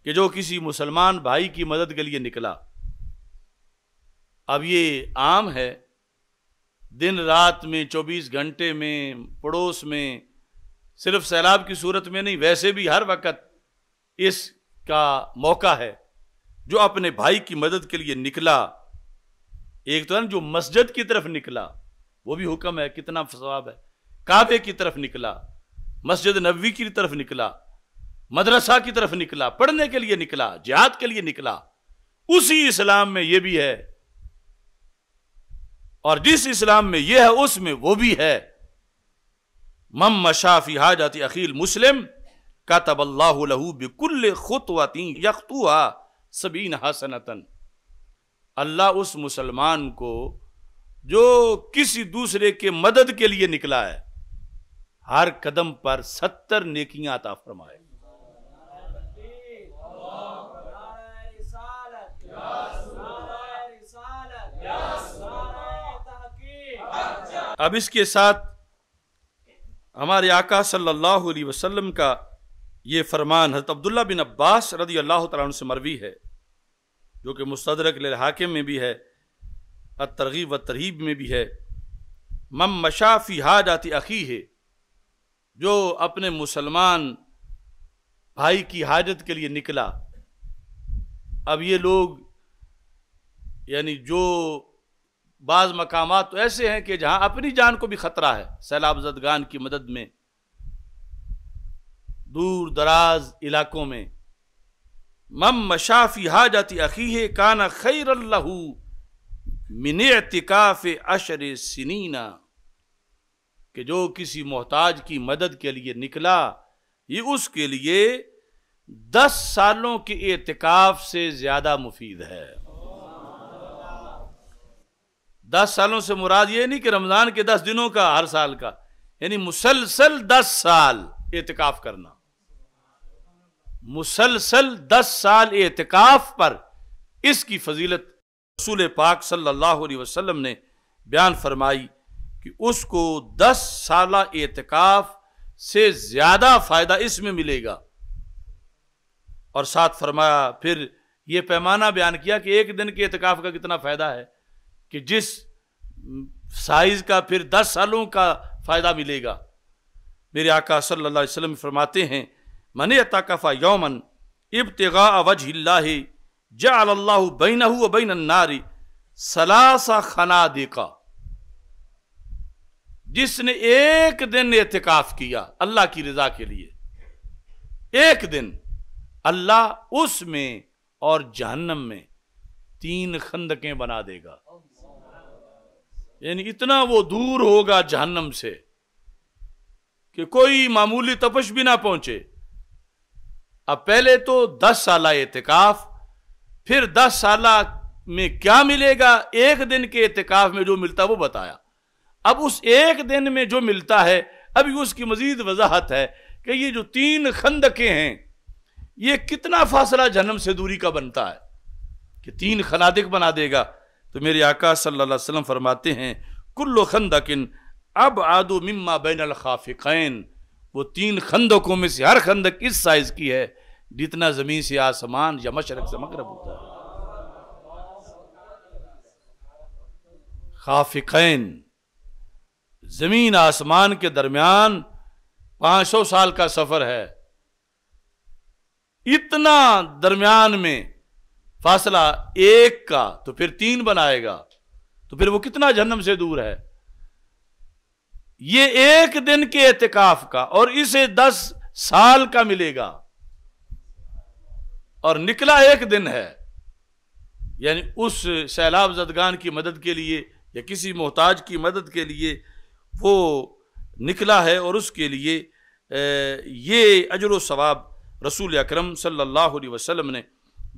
कि जो किसी मुसलमान भाई की मदद के लिए निकला। अब ये आम है, दिन रात में 24 घंटे में, पड़ोस में सिर्फ़ सैलाब की सूरत में नहीं, वैसे भी हर वक्त इसका मौका है, जो अपने भाई की मदद के लिए निकला। एक तो है जो मस्जिद की तरफ़ निकला, वो भी हुक्म है, कितना सवाब है। काबे की तरफ़ निकला, मस्जिद नबी की तरफ़ निकला, मदरसा की तरफ़ निकला, पढ़ने के लिए निकला, जिहाद के लिए निकला। उसी इस्लाम में यह भी है। और जिस इस्लाम में यह है, उसमें वो भी है। मम मशाफी हाजाती अकील मुस्लिम का तबल्लाहू बिकुल्ल खुतवाती यकतुआ सबीन हसनतन। अल्लाह उस मुसलमान को जो किसी दूसरे के मदद के लिए निकला है, हर कदम पर सत्तर नेकियाँ आता फरमाए। अब इसके साथ हमारे आका सल्लल्लाहु अलैहि वसल्लम का ये फरमान, हज़रत अब्दुल्ला बिन अब्बास रदी अल्लाह तु से मरवी है, जो कि मुस्तरक हाकिम में भी है तरगीब व तरहीब में भी है। मम मशाफी हाजाती अखी है, जो अपने मुसलमान भाई की हाजत के लिए निकला। अब ये लोग, यानी जो बाज़ मकाम तो ऐसे हैं कि जहाँ अपनी जान को भी खतरा है, सैलाब जदगान की मदद में, दूर दराज इलाकों में। मम मशाफी हाजती अखी है काना खैर लहू मिनतिकाफ अशर सिनीना। कि जो किसी मोहताज की मदद के लिए निकला, ये उसके लिए दस सालों के एहतिकाफ से ज़्यादा मुफीद है। दस सालों से मुराद ये नहीं कि रमज़ान के दस दिनों का, हर साल का। यानी मुसलसल दस साल एहतिकाफ करना। मुसलसल दस साल एहतिकाफ पर इसकी फजीलत रसूल पाक सल्लल्लाहु अलैहि वसल्लम ने बयान फरमाई कि उसको दस साल एहतिकाफ से ज़्यादा फ़ायदा इसमें मिलेगा। और साथ फरमाया, फिर यह पैमाना बयान किया कि एक दिन के एहतिकाफ का कितना फ़ायदा है? कि जिस साइज़ का फिर दस सालों का फ़ायदा मिलेगा। मेरे आका सल्लल्लाहु अलैहि वसल्लम फरमाते हैं, मन अताकफ़ा यौमन इब्तगा वजह जाल्लाह बैन बैन नारी सलासा खना देखा जिसने एक दिन एहतिकाफ किया अल्लाह की रजा के लिए, एक दिन अल्लाह उसमें और जहन्नम में तीन खंदकें बना देगा। यानी इतना वो दूर होगा जहन्नम से कि कोई मामूली तपश भी ना पहुँचे। अब पहले तो दस साल एहतिकाफ फिर दस साल में क्या मिलेगा? एक दिन के एहतिकाफ में जो मिलता वो बताया। अब उस एक दिन में जो मिलता है, अभी उसकी मजीद वजाहत है कि ये जो तीन खंदके हैं, ये कितना फासला जन्म से दूरी का बनता है कि तीन खनादिक बना देगा। तो मेरे आका सल्लल्लाहु अलैहि वसल्लम फरमाते हैं, कुल्लो खंदकिन अब आदो मिम्मा बैन खाफिकैन. वो तीन खंदकों में से हर खंदक इस साइज़ की है, जितना ज़मीन से आसमान या मशरक से मगरब होता है। खाफिकैन, ज़मीन आसमान के दरमियान 500 साल का सफ़र है। इतना दरमियान में फासला एक का तो फिर तीन बनाएगा तो फिर वो कितना जन्नम से दूर है? ये एक दिन के एहतिकाफ का और इसे दस साल का मिलेगा। और निकला एक दिन है, यानी उस सैलाब जदगान की मदद के लिए या किसी मोहताज की मदद के लिए वो निकला है और उसके लिए ये अजर सवाब रसूल अकरम सल्लल्लाहु अलैहि वसल्लम ने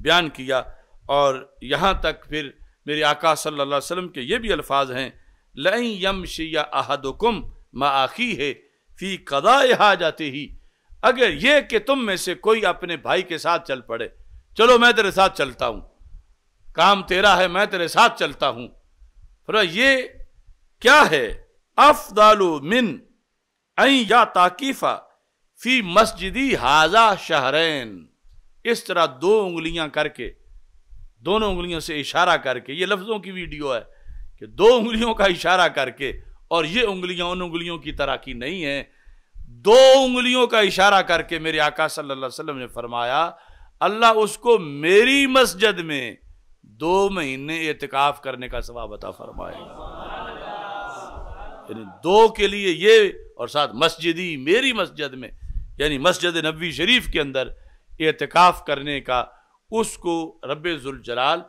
बयान किया और यहाँ तक फिर मेरे आका सल्लल्लाहु अलैहि वसल्लम के ये भी अल्फाज हैं लई यम शिया अहदुकुम माखी है, फ़ी कदा जाते ही, अगर ये कि तुम में से कोई अपने भाई के साथ चल पड़े, चलो मैं तेरे साथ चलता हूँ, काम तेरा है, मैं तेरे साथ चलता हूँ। फिर ये क्या है? अफदालु मिन या ताकीफा फ़ी मस्जिदी हाजा शहरैन। इस तरह दो उंगलियाँ करके, दोनों उंगलियों से इशारा करके, ये लफ्जों की वीडियो है कि दो उंगलियों का इशारा करके, और ये उंगलियाँ उन उंगलियों की तरह की नहीं है। दो उंगलियों का इशारा करके मेरे आका सल्लल्लाहु अलैहि वसल्लम ने फरमाया, अल्लाह उसको मेरी मस्जिद में दो महीने एतकाफ करने का सवाब बता फरमाएगा यानी दो के लिए ये, और साथ मस्जिदी मेरी मस्जिद में, यानी मस्जिद नबी शरीफ के अंदर एतकाफ करने का, उसको रब जलाल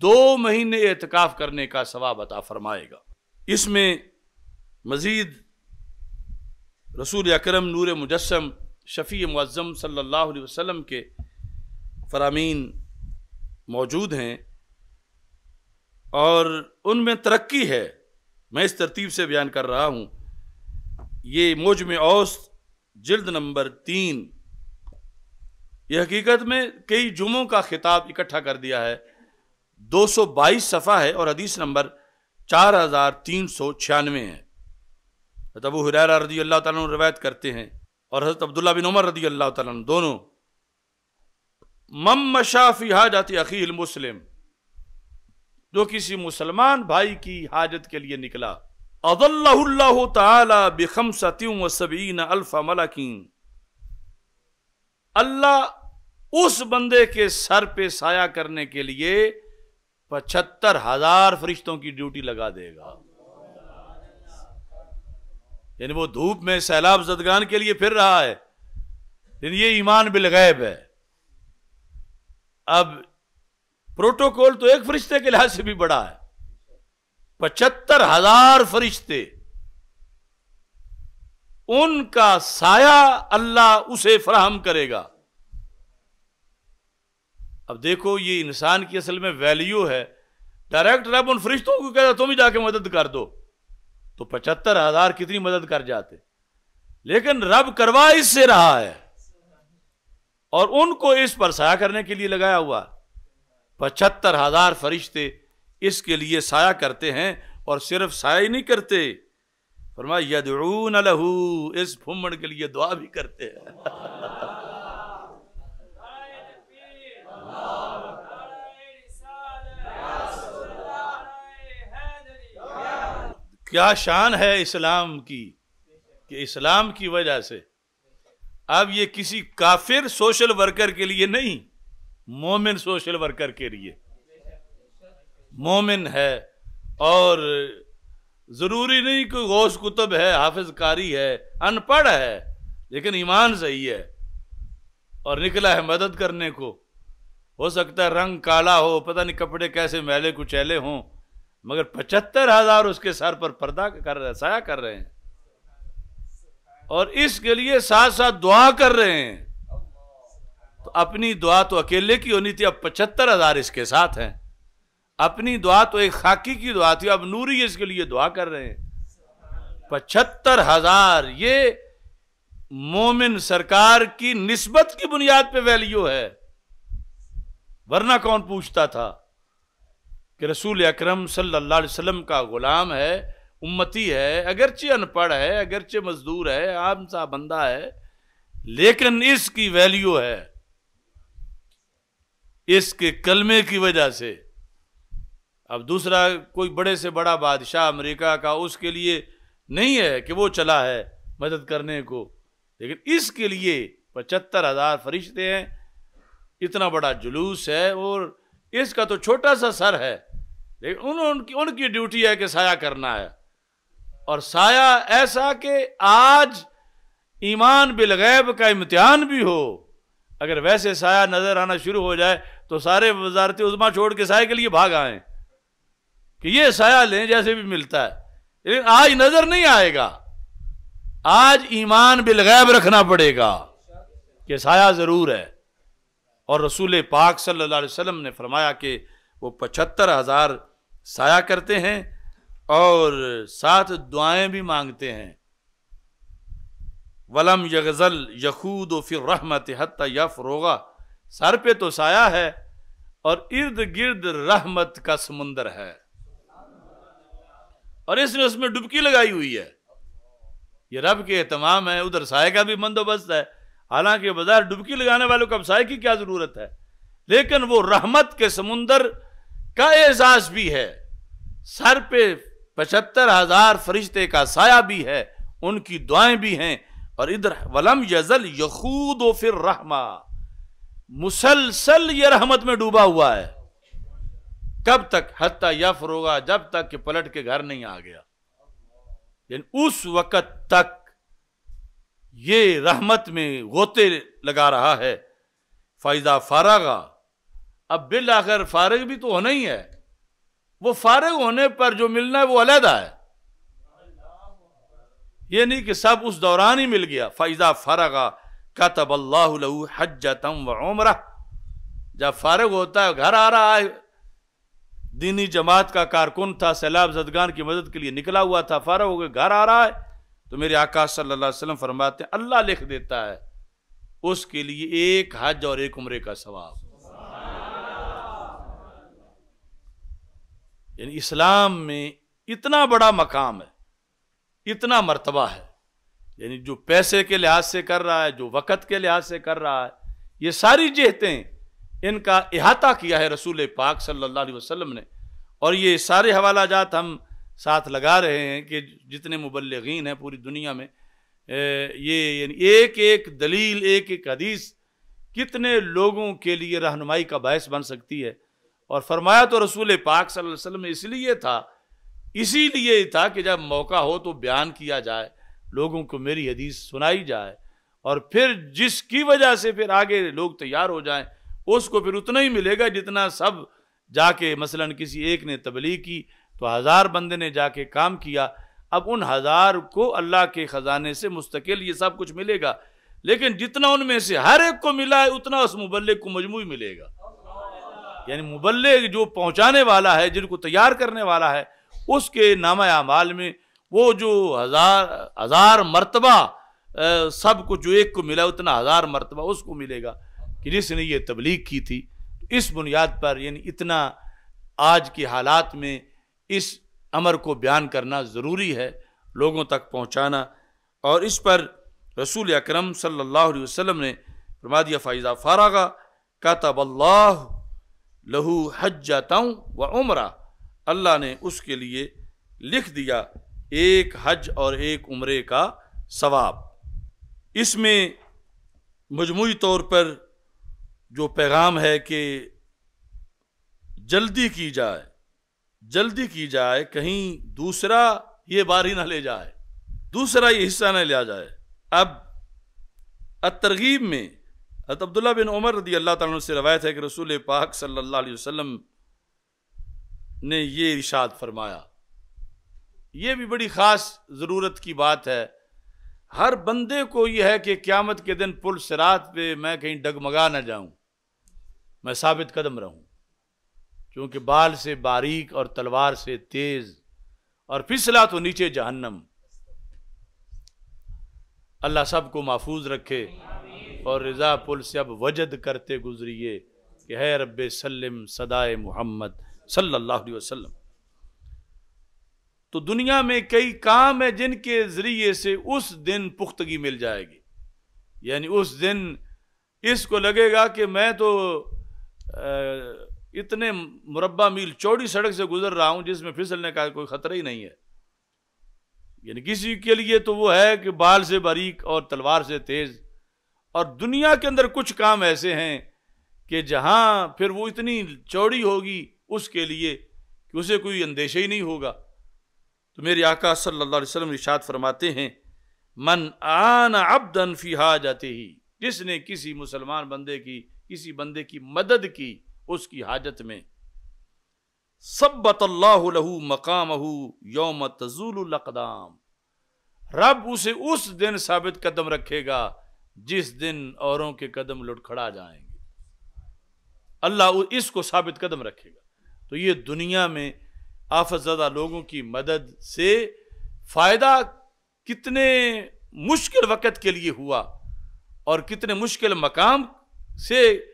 दो महीने एहतिकाफ़ करने का सवाब अता फरमाएगा। इसमें मज़ीद रसूल अकरम नूर मुजस्म शफ़ी मुज़म सल्लल्लाहु अलैहि वसल्लम के फरामीन मौजूद हैं और उनमें तरक्की है। मैं इस तरतीब से बयान कर रहा हूँ। ये मौज में औस, जल्द नंबर तीन ये हकीकत में कई जुमों का खिताब इकट्ठा कर दिया है। 222 सफ़ा है और हदीस नंबर चार हज़ार तीन सौ छियानवे है। अबू हुरैरा रदी अल्लाह तु रवायत करते हैं और हज़रत अब्दुल्ला बिन उमर रदी अल्लाह तु दोनों। मम मशाफी हाजत अखील मुस्लिम, जो किसी मुसलमान भाई की हाजत के लिए निकला। तखम सतीम व सबीन अल्फ़ा मलकीन। अल्लाह उस बंदे के सर पे साया करने के लिए पचहत्तर हज़ार फरिश्तों की ड्यूटी लगा देगा। यानी वो धूप में सैलाब जदगान के लिए फिर रहा है। लेकिन ये ईमान बिलगैब है। अब प्रोटोकॉल तो एक फरिश्ते के लिहाज से भी बड़ा है। पचहत्तर हज़ार फरिश्ते उनका साया अल्लाह उसे फराहम करेगा। अब देखो, ये इंसान की असल में वैल्यू है। डायरेक्ट रब उन फरिश्तों को कहता तुम ही जाके मदद कर दो। तो पचहत्तर हज़ार कितनी मदद कर जाते? लेकिन रब करवा इससे रहा है। और उनको इस पर साया करने के लिए लगाया हुआ पचहत्तर हज़ार फरिश्ते इसके लिए साया करते हैं और सिर्फ़ साया ही नहीं करते। फरमा लहू इस फुमड़ के लिए दुआ भी करते हैं। क्या शान है इस्लाम की, कि इस्लाम की वजह से अब ये किसी काफिर सोशल वर्कर के लिए नहीं, मोमिन सोशल वर्कर के लिए। मोमिन है और ज़रूरी नहीं कोई गौस कुतुब है हाफिज कारी है, अनपढ़ है, लेकिन ईमान सही है। और निकला है मदद करने को। हो सकता है रंग काला हो, पता नहीं कपड़े कैसे मैले कुचैले हों, मगर पचहत्तर हज़ार उसके सर पर पर्दा कर रहे साया कर रहे हैं। और इसके लिए साथ साथ दुआ कर रहे हैं। तो अपनी दुआ तो अकेले की होनी थी, अब पचहत्तर हज़ार इसके साथ हैं। अपनी दुआ तो एक खाकी की दुआ थी, अब नूरी इसके लिए दुआ कर रहे हैं। पचहत्तर हज़ार, ये मोमिन सरकार की निस्बत की बुनियाद पे वैल्यू है। वरना कौन पूछता था कि रसूल अकरम सल्लल्लाहु अलैहि वसल्लम का गुलाम है, उम्मती है, अगरचे अनपढ़ है, अगरचे मजदूर है आम सा बंदा है, लेकिन इसकी वैल्यू है। इसके कलमे की वजह से अब दूसरा कोई बड़े से बड़ा बादशाह अमेरिका का उसके लिए नहीं है कि वो चला है मदद करने को। लेकिन इसके लिए पचहत्तर हज़ार फरिश्ते हैं इतना बड़ा जुलूस है और इसका तो छोटा सा सर है। लेकिन उन, उनकी उनकी ड्यूटी है कि साया करना है। और साया ऐसा कि आज ईमान बिलगैब का इम्तिहान भी हो। अगर वैसे साया नज़र आना शुरू हो जाए तो सारे वजारत उजमा छोड़ के साय के लिए भाग आए। कि ये साया लें जैसे भी मिलता है। लेकिन आज नज़र नहीं आएगा। आज ईमान बिलगैब रखना पड़ेगा कि साया ज़रूर है। और रसूल पाक सल्लल्लाहु अलैहि वसल्लम ने फरमाया कि वो पचहत्तर हज़ार साया करते हैं और साथ दुआएँ भी मांगते हैं। वलम यगजल यखूद फिर रहमत हत्ता यफरोगा। सर पे तो साया है और इर्द गिर्द रहमत का समुंदर है। और इसने उसमें डुबकी लगाई हुई है। ये रब के तमाम है, उधर साय का भी बंदोबस्त है। हालाँकि बाज़ार डुबकी लगाने वालों को अब साय की क्या ज़रूरत है? लेकिन वो रहमत के समुंदर का एहसास भी है। सर पे पचहत्तर हज़ार फरिश्ते का साया भी है, उनकी दुआएँ भी हैं। और इधर वलम यजल यखूद फिर रहमा। मुसलसल ये रहमत में डूबा हुआ है। कब तक हत्या यफ रोगा, जब तक कि पलट के घर नहीं आ गया। लेकिन उस वक्त तक ये रहमत में गोते लगा रहा है। फ़ायदा फारागा, अब बिल आखिर फारग भी तो होना ही है। वो फारग होने पर जो मिलना है वो अलहदा है। ये नहीं कि सब उस दौरान ही मिल गया। फ़ायदा फारगा कतब अल्लाह हज हजतम व उमरा जब फारग होता है, घर आ रहा है दीनी जमात का कारकुन था, सैलाब जदगान की मदद के लिए निकला हुआ था, फारग होकर घर आ रहा है। तो मेरे आकाश वसल्लम फरमाते हैं, अल्लाह लिख देता है, उसके लिए एक हज और एक उम्र का सवाब। यानी इस्लाम में इतना बड़ा मकाम है, इतना मर्तबा है, यानी जो पैसे के लिहाज से कर रहा है, जो वक़्त के लिहाज से कर रहा है, ये सारी जेहतें इनका अहाता किया है रसूल पाक सल्लल्लाहु अलैहि वसल्लम ने। और ये सारे हवाला जात हम साथ लगा रहे हैं कि जितने मुबलगिन हैं पूरी दुनिया में ये एक एक दलील, एक एक हदीस कितने लोगों के लिए रहनुमाई का बायस बन सकती है। और फरमाया तो रसूल पाक सल्लल्लाहु अलैहि वसल्लम इसलिए था, इसीलिए था कि जब मौका हो तो बयान किया जाए, लोगों को मेरी हदीस सुनाई जाए। और फिर जिसकी वजह से फिर आगे लोग तैयार हो जाएँ उसको फिर उतना ही मिलेगा जितना सब जाके मसलन किसी एक ने तबलीग की तो हज़ार बंदे ने जाके काम किया। अब उन हज़ार को अल्लाह के ख़जाने से मुस्तकिल ये सब कुछ मिलेगा। लेकिन जितना उनमें से हर एक को मिला है, उतना उस मुबल्ले को मजमू मिलेगा। यानी मुबल्ले जो पहुँचाने वाला है, जिनको तैयार करने वाला है, उसके नामा अमाल में वो जो हज़ार हज़ार मरतबा सब कुछ जो एक को मिला, उतना हज़ार मरतबा उसको मिलेगा। कि जिसने ये तबलीग की थी, इस बुनियाद पर, यानी इतना आज के हालात में इस अमर को बयान करना ज़रूरी है, लोगों तक पहुँचाना। और इस पर रसूल अक्रम सल्लल्लाहु ने फरमा दिया फ़ायज़ा फ़ारागा का तबल्लाह लहू हजतों व उम्र। अल्लाह ने उसके लिए लिख दिया, एक हज और एक उम्रे का सवाब। इसमें मजमू तौर पर जो पैगाम है कि जल्दी की जाए, जल्दी की जाए, कहीं दूसरा ये बारी ना ले जाए, दूसरा ये हिस्सा ना लिया जाए। अब तरगीब में अब्दुल्ला बिन उमर रदी अल्लाह तला से रवायत है कि रसूल पाक सल्लल्लाहु अलैहि वसल्लम ने ये इशाद फरमाया। ये भी बड़ी ख़ास ज़रूरत की बात है। हर बंदे को यह है कि क़्यामत के दिन पुल सरात पे मैं कहीं डगमगा ना जाऊँ। मैं साबित कदम रहूँ। क्योंकि बाल से बारीक और तलवार से तेज और फिसला तो नीचे जहन्नम। अल्लाह सबको महफूज रखे और रज़ा पुल से अब वजद करते गुजरिए कि है रब सल्लम सदाए मोहम्मद सल्लल्लाहु अलैहि वसल्लम। तो दुनिया में कई काम है जिनके ज़रिए से उस दिन पुख्तगी मिल जाएगी। यानी उस दिन इसको लगेगा कि मैं तो इतने मुरबा मील चौड़ी सड़क से गुजर रहा हूँ, जिसमें फिसलने का कोई खतरा ही नहीं है। यानी किसी के लिए तो वो है कि बाल से बारीक और तलवार से तेज। और दुनिया के अंदर कुछ काम ऐसे हैं कि जहाँ फिर वो इतनी चौड़ी होगी, उसके लिए कि उसे कोई अंदेशा ही नहीं होगा। तो मेरे आका सल्लल्लाहु अलैहि वसल्लम इशाद फरमाते हैं, मन आन अब्दन फ़ी जाते ही। जिसने किसी मुसलमान बंदे की किसी बंदे की मदद की उसकी हाजत में। सब्बतल्लाहु मकाम यौम तजूलकदाम रब उसे उस दिन साबित कदम रखेगा जिस दिन औरों के कदम लुटखड़ा जाएँगे। अल्लाह इसको साबित कदम रखेगा। तो ये दुनिया में आफतज़दा लोगों की मदद से फ़ायदा कितने मुश्किल वक़्त के लिए हुआ और कितने मुश्किल मकाम से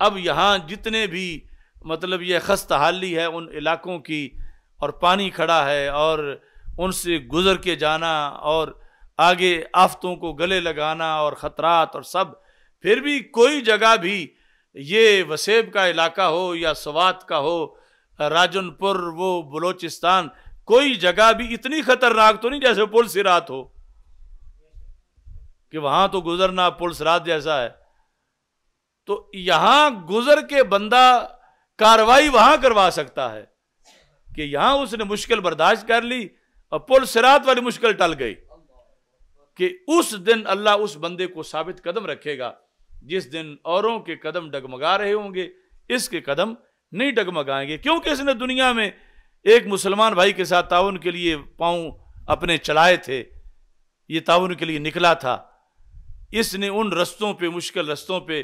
अब यहाँ जितने भी मतलब ये खस्त हाली है उन इलाकों की और पानी खड़ा है और उनसे गुजर के जाना और आगे आफतों को गले लगाना और ख़तरात और सब, फिर भी कोई जगह भी ये वसेब का इलाका हो या सवात का हो, राजनपुर, वो बलोचिस्तान, कोई जगह भी इतनी खतरनाक तो नहीं जैसे पुल सिरात हो? कि वहाँ तो गुजरना पुल सिरात जैसा है। तो यहाँ गुजर के बंदा कार्रवाई वहाँ करवा सकता है कि यहाँ उसने मुश्किल बर्दाश्त कर ली और पुल सिरात वाली मुश्किल टल गई कि उस दिन अल्लाह उस बंदे को साबित कदम रखेगा, जिस दिन औरों के कदम डगमगा रहे होंगे, इसके कदम नहीं डगमगाएँगे। क्योंकि इसने दुनिया में एक मुसलमान भाई के साथ ताउन के लिए पाँव अपने चलाए थे, ये ताउन के लिए निकला था। इसने उन रस्तों पे, मुश्किल रस्तों पे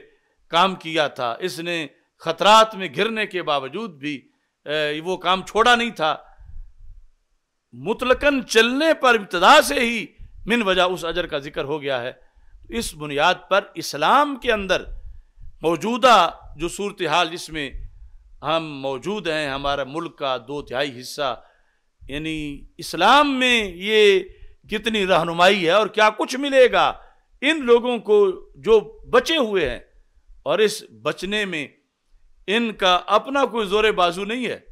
काम किया था। इसने खतरात में घिरने के बावजूद भी वो काम छोड़ा नहीं था। मुतलकन चलने पर इब्तदा से ही मिन वजह उस अजर का ज़िक्र हो गया है। इस बुनियाद पर इस्लाम के अंदर मौजूदा जो सूरत हाल जिसमें हम मौजूद हैं, हमारा मुल्क का दो तिहाई हिस्सा, यानी इस्लाम में ये कितनी रहनुमाई है और क्या कुछ मिलेगा, इन लोगों को जो बचे हुए हैं और इस बचने में इनका अपना कोई ज़ोर बाजू नहीं है।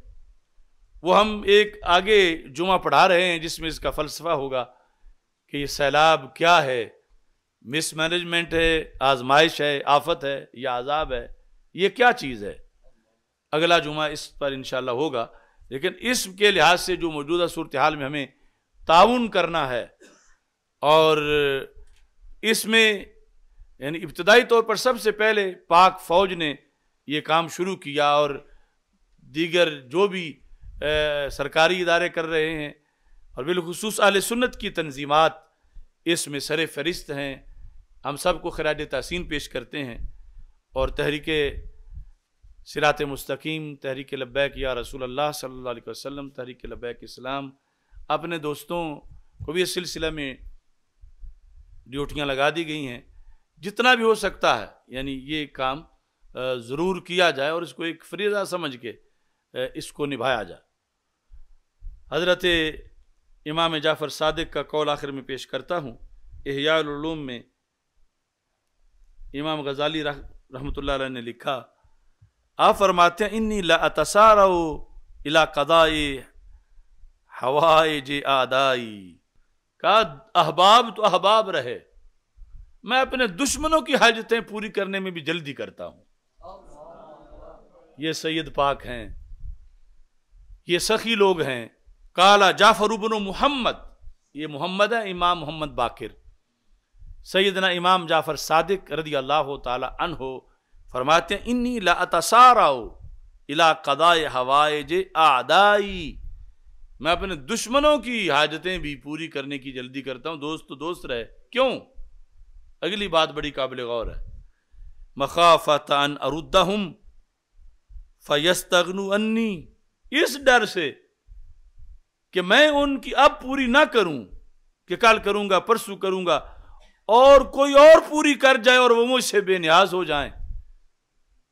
वो हम एक आगे जुमा पढ़ा रहे हैं जिसमें इसका फलसफा होगा कि ये सैलाब क्या है। मिसमैनेजमेंट है, आजमाइश है, आफत है, या आज़ाब है, ये क्या चीज़ है? अगला जुमा इस पर इंशाल्लाह होगा। लेकिन इसके लिहाज से जो मौजूदा सूरत हाल में हमें ताउन करना है और इसमें यानी इब्तदाई तौर पर सबसे पहले पाक फौज ने ये काम शुरू किया और दीगर जो भी ए, सरकारी इदारे कर रहे हैं और बिलखसूस आल सुन्नत की तनजीमत इसमें सर फहरिस्त हैं। हम सबको खराज तहसीन पेश करते हैं और तहरीक सिरात मुस्तकीम तहरीक लब्बैक या रसूल अल्लाह सल्लल्लाहु अलैहि वसल्लम तहरीक लब्बैक इस्लाम अपने दोस्तों को भी इस सिलसिला में ड्यूटियाँ लगा दी गई हैं। जितना भी हो सकता है, यानी ये काम ज़रूर किया जाए और इसको एक फरीजा समझ के इसको निभाया जाए। हज़रत इमाम जाफ़र सादिक का कौल आखिर में पेश करता हूँ। एहयालूम में इमाम गज़ाली रहमत ने लिखा, आप फरमाते हैं, इन्नी लसार इला कदाए हवाए जे आदाई। का अहबाब तो अहबाब रहे मैं अपने दुश्मनों की हाजतें पूरी करने में भी जल्दी करता हूँ। ये सैयद पाक हैं, ये सखी लोग हैं, काला जाफ़र उबन मोहम्मद, ये मोहम्मद है, इमाम मोहम्मद बाकिर। सैदना इमाम जाफ़र सादिक रदी अल्लाह तन हो फरमाते हैं, इन्नी लासाराओ इला कदाए हवाए जे आदाई। मैं अपने दुश्मनों की हाजतें भी पूरी करने की जल्दी करता हूँ। दोस्त तो दोस्त रहे, क्यों? अगली बात बड़ी काबिल गौर है। मखाफत मखाफतन अरुद्दम फयस्तगनु अन्नी। इस डर से कि मैं उनकी अब पूरी ना करूँ, कि कल करूँगा, परसों करूँगा, और कोई और पूरी कर जाए और वो मुझसे बेनियाज हो जाए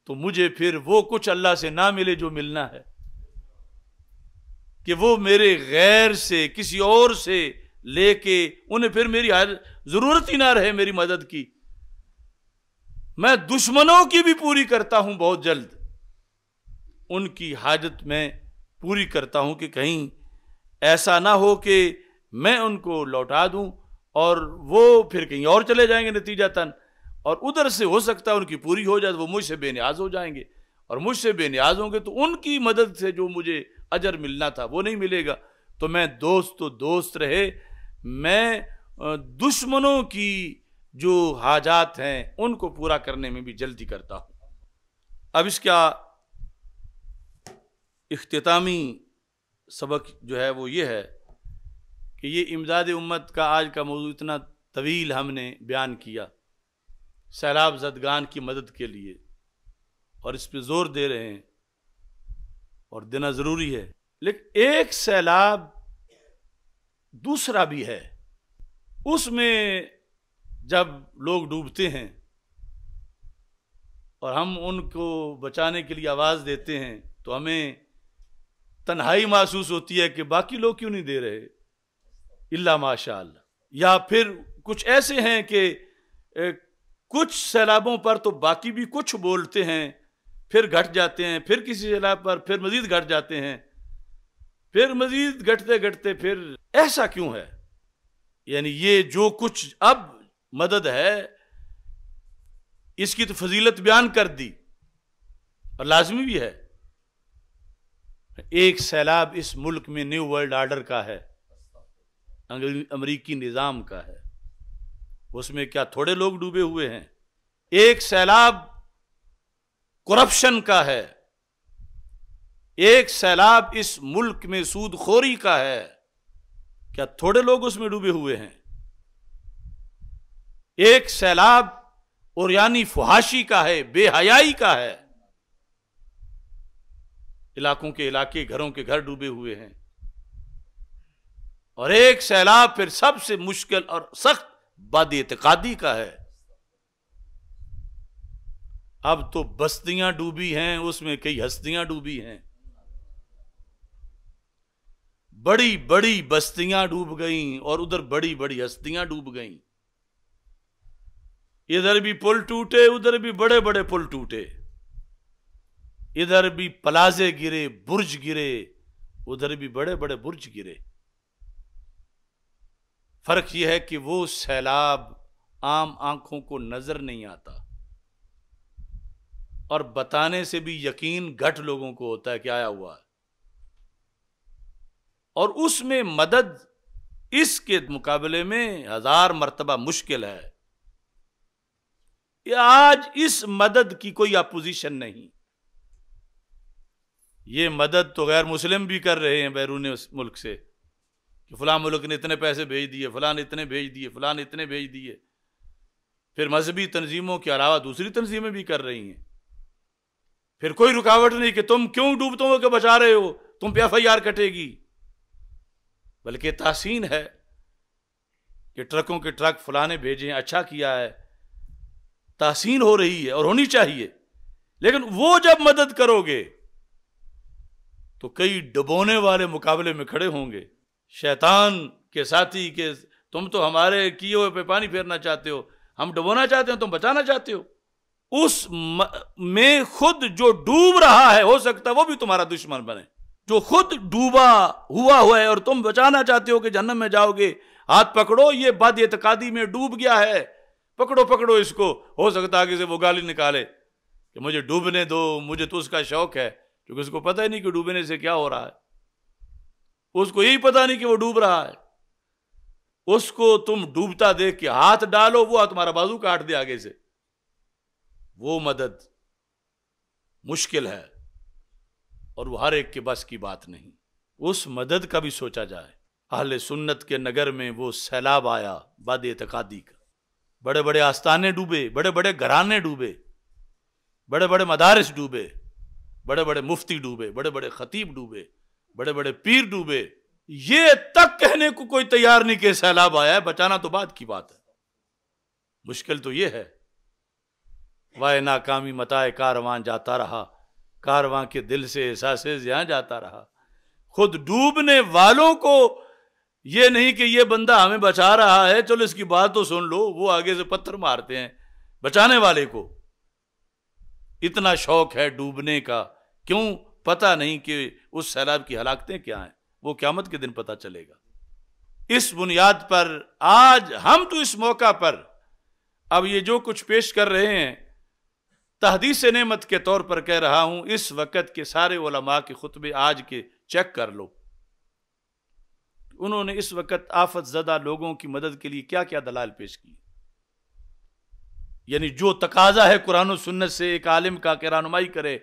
तो मुझे फिर वो कुछ अल्लाह से ना मिले जो मिलना है। कि वो मेरे गैर से, किसी और से लेके उन्हें फिर मेरी ज़रूरत ही ना रहे मेरी मदद की। मैं दुश्मनों की भी पूरी करता हूँ बहुत जल्द। उनकी हाजत में पूरी करता हूँ कि कहीं ऐसा ना हो कि मैं उनको लौटा दूँ और वो फिर कहीं और चले जाएँगे नतीजा तन और उधर से हो सकता है उनकी पूरी हो जाए तो वो मुझसे बेनियाज हो जाएँगे। और मुझसे बेनियाज होंगे तो उनकी मदद से जो मुझे अजर मिलना था वो नहीं मिलेगा। तो मैं दोस्त तो दोस्त रहे मैं दुश्मनों की जो हाजात हैं, उनको पूरा करने में भी जल्दी करता हूँ। अब इसका इख्तामी सबक जो है वो ये है कि ये इमदाद उम्मत का आज का मौजू इतना तवील हमने बयान किया, सैलाब जदगान की मदद के लिए, और इस पर ज़ोर दे रहे हैं, और देना ज़रूरी है। लेकिन एक सैलाब दूसरा भी है। उसमें जब लोग डूबते हैं और हम उनको बचाने के लिए आवाज़ देते हैं तो हमें तन्हाई महसूस होती है कि बाकी लोग क्यों नहीं दे रहे? इल्ला माशा या फिर कुछ ऐसे हैं कि कुछ सैलाबों पर तो बाकी भी कुछ बोलते हैं, फिर घट जाते हैं, फिर किसी सैलाब पर, फिर मजीद घट जाते हैं। फिर मजीद घटते घटते फिर ऐसा क्यों है? यानी ये जो कुछ अब मदद है, इसकी तो फजीलत बयान कर दी। और लाजमी भी है। एक सैलाब इस मुल्क में न्यू वर्ल्ड आर्डर का है अमरीकी निज़ाम का है। उसमें क्या थोड़े लोग डूबे हुए हैं? एक सैलाब करप्शन का है। एक सैलाब इस मुल्क में सूदखोरी का है। क्या थोड़े लोग उसमें डूबे हुए हैं? एक सैलाब और यानी फुहाशी का है, बेहयाई का है। इलाकों के इलाके, घरों के घर डूबे हुए हैं। और एक सैलाब फिर सबसे मुश्किल और सख्त बद एतकादी का है। अब तो बस्तियाँ डूबी हैं, उसमें कई हस्तियाँ डूबी हैं। बड़ी बड़ी बस्तियाँ डूब गईं और उधर बड़ी बड़ी हस्तियाँ डूब गईं। इधर भी पुल टूटे, उधर भी बड़े बड़े पुल टूटे। इधर भी प्लाजे गिरे, बुर्ज गिरे, उधर भी बड़े बड़े बुर्ज गिरे। फ़र्क यह है कि वो सैलाब आम आँखों को नज़र नहीं आता। और बताने से भी यकीन घट लोगों को होता है कि आया हुआ है। और उसमें मदद इसके मुकाबले में हज़ार मरतबा मुश्किल है। आज इस मदद की कोई अपोजिशन नहीं। ये मदद तो गैर मुस्लिम भी कर रहे हैं बैरून मुल्क से कि फलां मुल्क ने इतने पैसे भेज दिए, फलां इतने भेज दिए, फलां इतने भेज दिए। फिर मजहबी तनजीमों के अलावा दूसरी तनजीमें भी कर रही हैं। फिर कोई रुकावट नहीं कि तुम क्यों डूबतों के बचा रहे हो? तुम पे एफ़ आई आर कटेगी। बल्कि तासीन है कि ट्रकों के ट्रक फलाने भेजे अच्छा किया है। तासीन हो रही है और होनी चाहिए। लेकिन वो जब मदद करोगे तो कई डबोने वाले मुकाबले में खड़े होंगे। शैतान के साथी के, तुम तो हमारे किए हुए पे पानी फेरना चाहते हो। हम डबोना चाहते हो, तुम बचाना चाहते हो। उस में खुद जो डूब रहा है, हो सकता है वो भी तुम्हारा दुश्मन बने। जो खुद डूबा हुआ हुआ है और तुम बचाना चाहते हो कि जन्म में जाओगे, हाथ पकड़ो, ये बद एतकादी में डूब गया है। पकड़ो पकड़ो इसको। हो सकता है से वो गाली निकाले कि मुझे डूबने दो, मुझे तो उसका शौक है, क्योंकि उसको पता ही नहीं कि डूबने से क्या हो रहा है। उसको यही पता नहीं कि वो डूब रहा है। उसको तुम डूबता देख के हाथ डालो, वो तुम्हारा बाजू काट दे आगे से। वो मदद मुश्किल है। और वो हर एक के बस की बात नहीं। उस मदद का भी सोचा जाए। अहले सुन्नत के नगर में वो सैलाब आया बाद एतकादी का। बड़े बड़े आस्थाने डूबे बड़े बड़े घराने डूबे बड़े बड़े मदारस डूबे बड़े बड़े मुफ्ती डूबे बड़े बड़े खतीब डूबे बड़े बड़े पीर डूबे। ये तक कहने को कोई तैयार नहीं कि सैलाब आया है, बचाना तो बाद की बात है। मुश्किल तो ये है। वाह नाकामी, मताए कारवान जाता रहा। कारवां के दिल से एहसास यहाँ जाता रहा। खुद डूबने वालों को ये नहीं कि ये बंदा हमें बचा रहा है, चलो इसकी बात तो सुन लो, वो आगे से पत्थर मारते हैं, बचाने वाले को। इतना शौक है डूबने का, क्यों पता नहीं कि उस सैलाब की हलाकतें क्या हैं, वो क्यामत के दिन पता चलेगा। इस बुनियाद पर, आज हम तो इस मौका पर, अब ये जो कुछ पेश कर रहे हैं तहदीस नमत के तौर पर कह रहा हूँ, इस वक़्त के सारे ओलमा के खुतबे आज के चेक कर लो। उन्होंने इस वक़्त आफत ज़दा लोगों की मदद के लिए क्या क्या दलाल पेश की यानी जो तकाजा है कुरान सुन्नत से एक आलिम का कि रहनुमाई करे,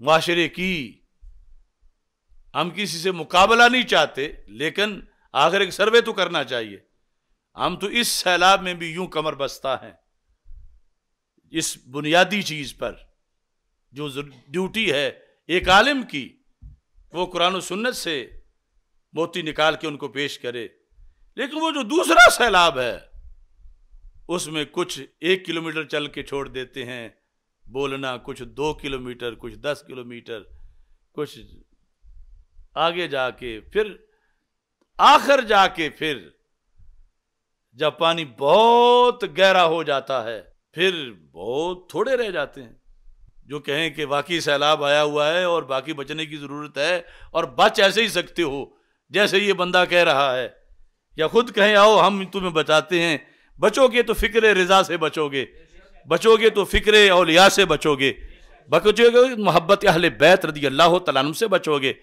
माशरे की। हम किसी से मुकाबला नहीं चाहते, लेकिन आखिर एक सर्वे तो करना चाहिए। हम तो इस सैलाब में भी यूँ कमर बसता है। इस बुनियादी चीज़ पर, जो ड्यूटी है एक आलिम की, वो कुरान सुन्नत से मोती निकाल के उनको पेश करे। लेकिन वो जो दूसरा सैलाब है, उसमें कुछ एक किलोमीटर चल के छोड़ देते हैं, बोलना कुछ दो किलोमीटर, कुछ दस किलोमीटर, कुछ आगे जाके, फिर आखिर जाके फिर जब पानी बहुत गहरा हो जाता है फिर बहुत थोड़े रह जाते हैं, जो कहें कि वाकई सैलाब आया हुआ है और बाकी बचने की ज़रूरत है और बच ऐसे ही सकते हो, जैसे ये बंदा कह रहा है। या खुद कहें, आओ हम तुम्हें बचाते हैं, बचोगे तो फ़िक्र रजा से बचोगे बचोगे तो फ़िक्र अलिया से बचोगे बचोगे मोहब्बत अहल बैत रदी अल्लाह तलान से बचोगे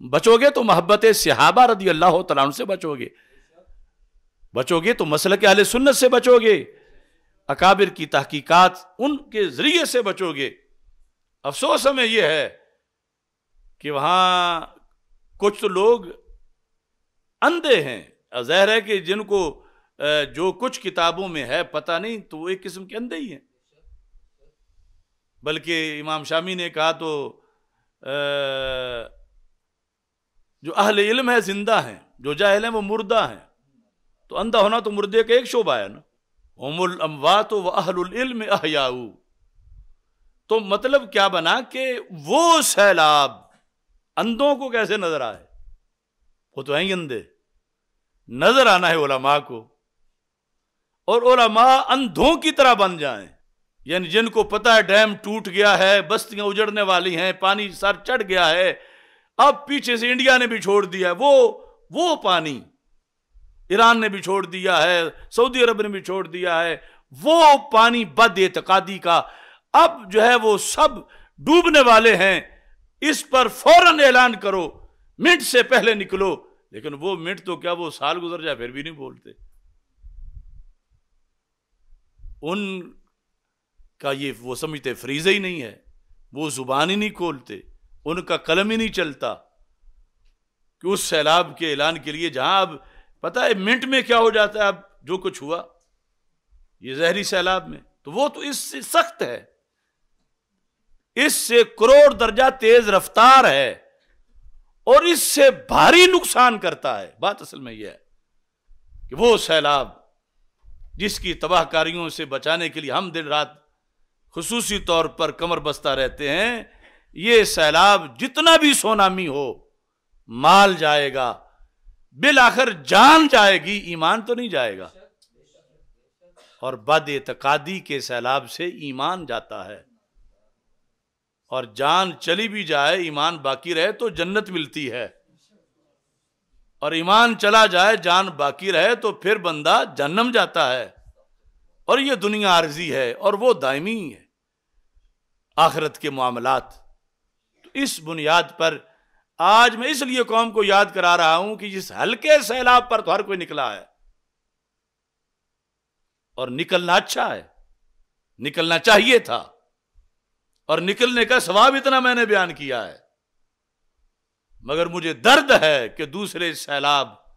बचोगे तो मोहब्बत सिहाबा रदी अल्लाह तला से बचोगे बचोगे तो मसल के अहल सुन्नत से बचोगे। अकाबिर की तहकीकात उनके ज़रिए से बचोगे। अफसोस हमें यह है कि वहाँ कुछ तो लोग अंधे हैं। जहर है कि जिनको जो कुछ किताबों में है, पता नहीं तो वो एक किस्म के अंधे ही हैं। बल्कि इमाम शामी ने कहा तो जो अहल इल्म है, ज़िंदा हैं। जो जाहिल है, वो मुर्दा हैं। तो अंधा होना तो मुर्दे का एक शोभा है ना। उमुल अमवात व अहलुल इल्म अहयाऊ। तो मतलब क्या बना कि वो सैलाब अंधों को कैसे नज़र आए? वो तो हैं अंधे। नज़र आना है ओलमा को। और ओला ओलमा अंधों की तरह बन जाएँ। यानी जिनको पता है डैम टूट गया है, बस्तियाँ उजड़ने वाली हैं, पानी सर चढ़ गया है, अब पीछे से इंडिया ने भी छोड़ दिया वो वो पानी ईरान ने भी छोड़ दिया है, सऊदी अरब ने भी छोड़ दिया है। वो पानी बद एतकादी का, अब जो है वो सब डूबने वाले हैं। इस पर फ़ौरन ऐलान करो मिनट से पहले निकलो। लेकिन वो मिनट तो क्या वो साल गुजर जाए, फिर भी नहीं बोलते। उन का ये वो समझते, फ्रीज ही नहीं है। वो ज़ुबान ही नहीं खोलते, उनका कलम ही नहीं चलता कि उस सैलाब के ऐलान के लिए जहाँ अब पता है मिनट में क्या हो जाता है अब? जो कुछ हुआ, ये जहरी सैलाब में। तो वो तो इससे सख्त है। इससे करोड़ दर्जा तेज रफ्तार है और इससे भारी नुकसान करता है। बात असल में यह है कि वो सैलाब जिसकी तबाहकारियों से बचाने के लिए हम दिन रात खसूसी तौर पर कमर बस्ता रहते हैं, ये सैलाब जितना भी सोनामी हो, माल जाएगा बिल आखिर जान जाएगी, ईमान तो नहीं जाएगा। और बद एतकादी के सैलाब से ईमान जाता है। और जान चली भी जाए, ईमान बाकी रहे तो जन्नत मिलती है। और ईमान चला जाए, जान बाकी रहे तो फिर बंदा जन्म जाता है। और ये दुनिया आर्जी है, और वो दायमी है। आखिरत के मामलात। तो इस बुनियाद पर आज मैं इसलिए कौम को याद करा रहा हूँ कि जिस हल्के सैलाब पर तो हर कोई निकला है। और निकलना अच्छा है। निकलना चाहिए था। और निकलने का स्वभाव इतना मैंने बयान किया है। मगर मुझे दर्द है कि दूसरे सैलाब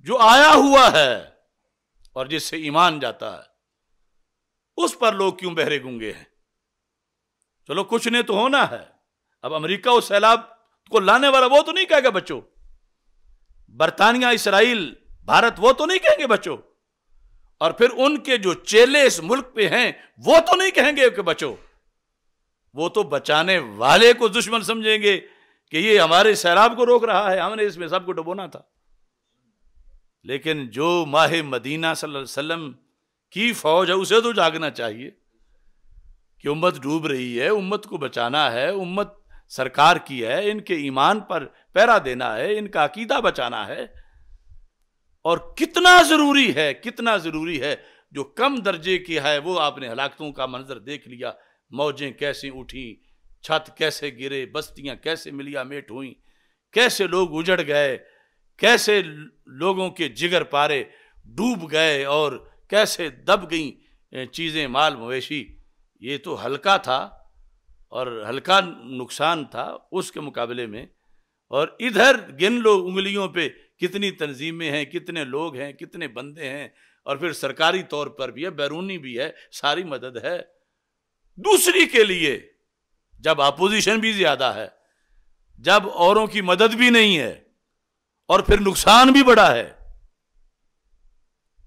जो आया हुआ है और जिससे ईमान जाता है, उस पर लोग क्यों बहरे गूँगे हैं? चलो कुछ ने तो होना है। अब अमेरिका उस सैलाब को लाने वाला वो तो नहीं कहेगा, बच्चों। बरतानिया, इसराइल, भारत, वो तो नहीं कहेंगे, बच्चों। और फिर उनके जो चेले इस मुल्क पे हैं, वो तो नहीं कहेंगे कि बचो वो तो बचाने वाले को दुश्मन समझेंगे कि ये हमारे सैराब को रोक रहा है, हमने इसमें सबको डुबोना था। लेकिन जो माह मदीना वसल्लम की फौज है, उसे तो जागना चाहिए कि उम्मत डूब रही है, उम्मत को बचाना है, उम्मत सरकार की है, इनके ईमान पर पैरा देना है, इनका अकीदा बचाना है। और कितना ज़रूरी है, कितना ज़रूरी है, जो कम दर्जे की है, वो आपने हलाकतों का मंजर देख लिया। मौजें कैसे उठी, छत कैसे गिरे, बस्तियाँ कैसे मिलिया मेट हुई, कैसे लोग उजड़ गए, कैसे लोगों के जिगर पारे डूब गए और कैसे दब गई चीज़ें माल मवेशी, ये तो हल्का था। और हल्का नुकसान था उसके मुकाबले में। और इधर गिन लो उंगलियों पे कितनी तंजीमें हैं, कितने लोग हैं, कितने बंदे हैं, और फिर सरकारी तौर पर भी है, बैरूनी भी है, सारी मदद है। दूसरी के लिए, जब अपोजिशन भी ज़्यादा है, जब औरों की मदद भी नहीं है, और फिर नुकसान भी बड़ा है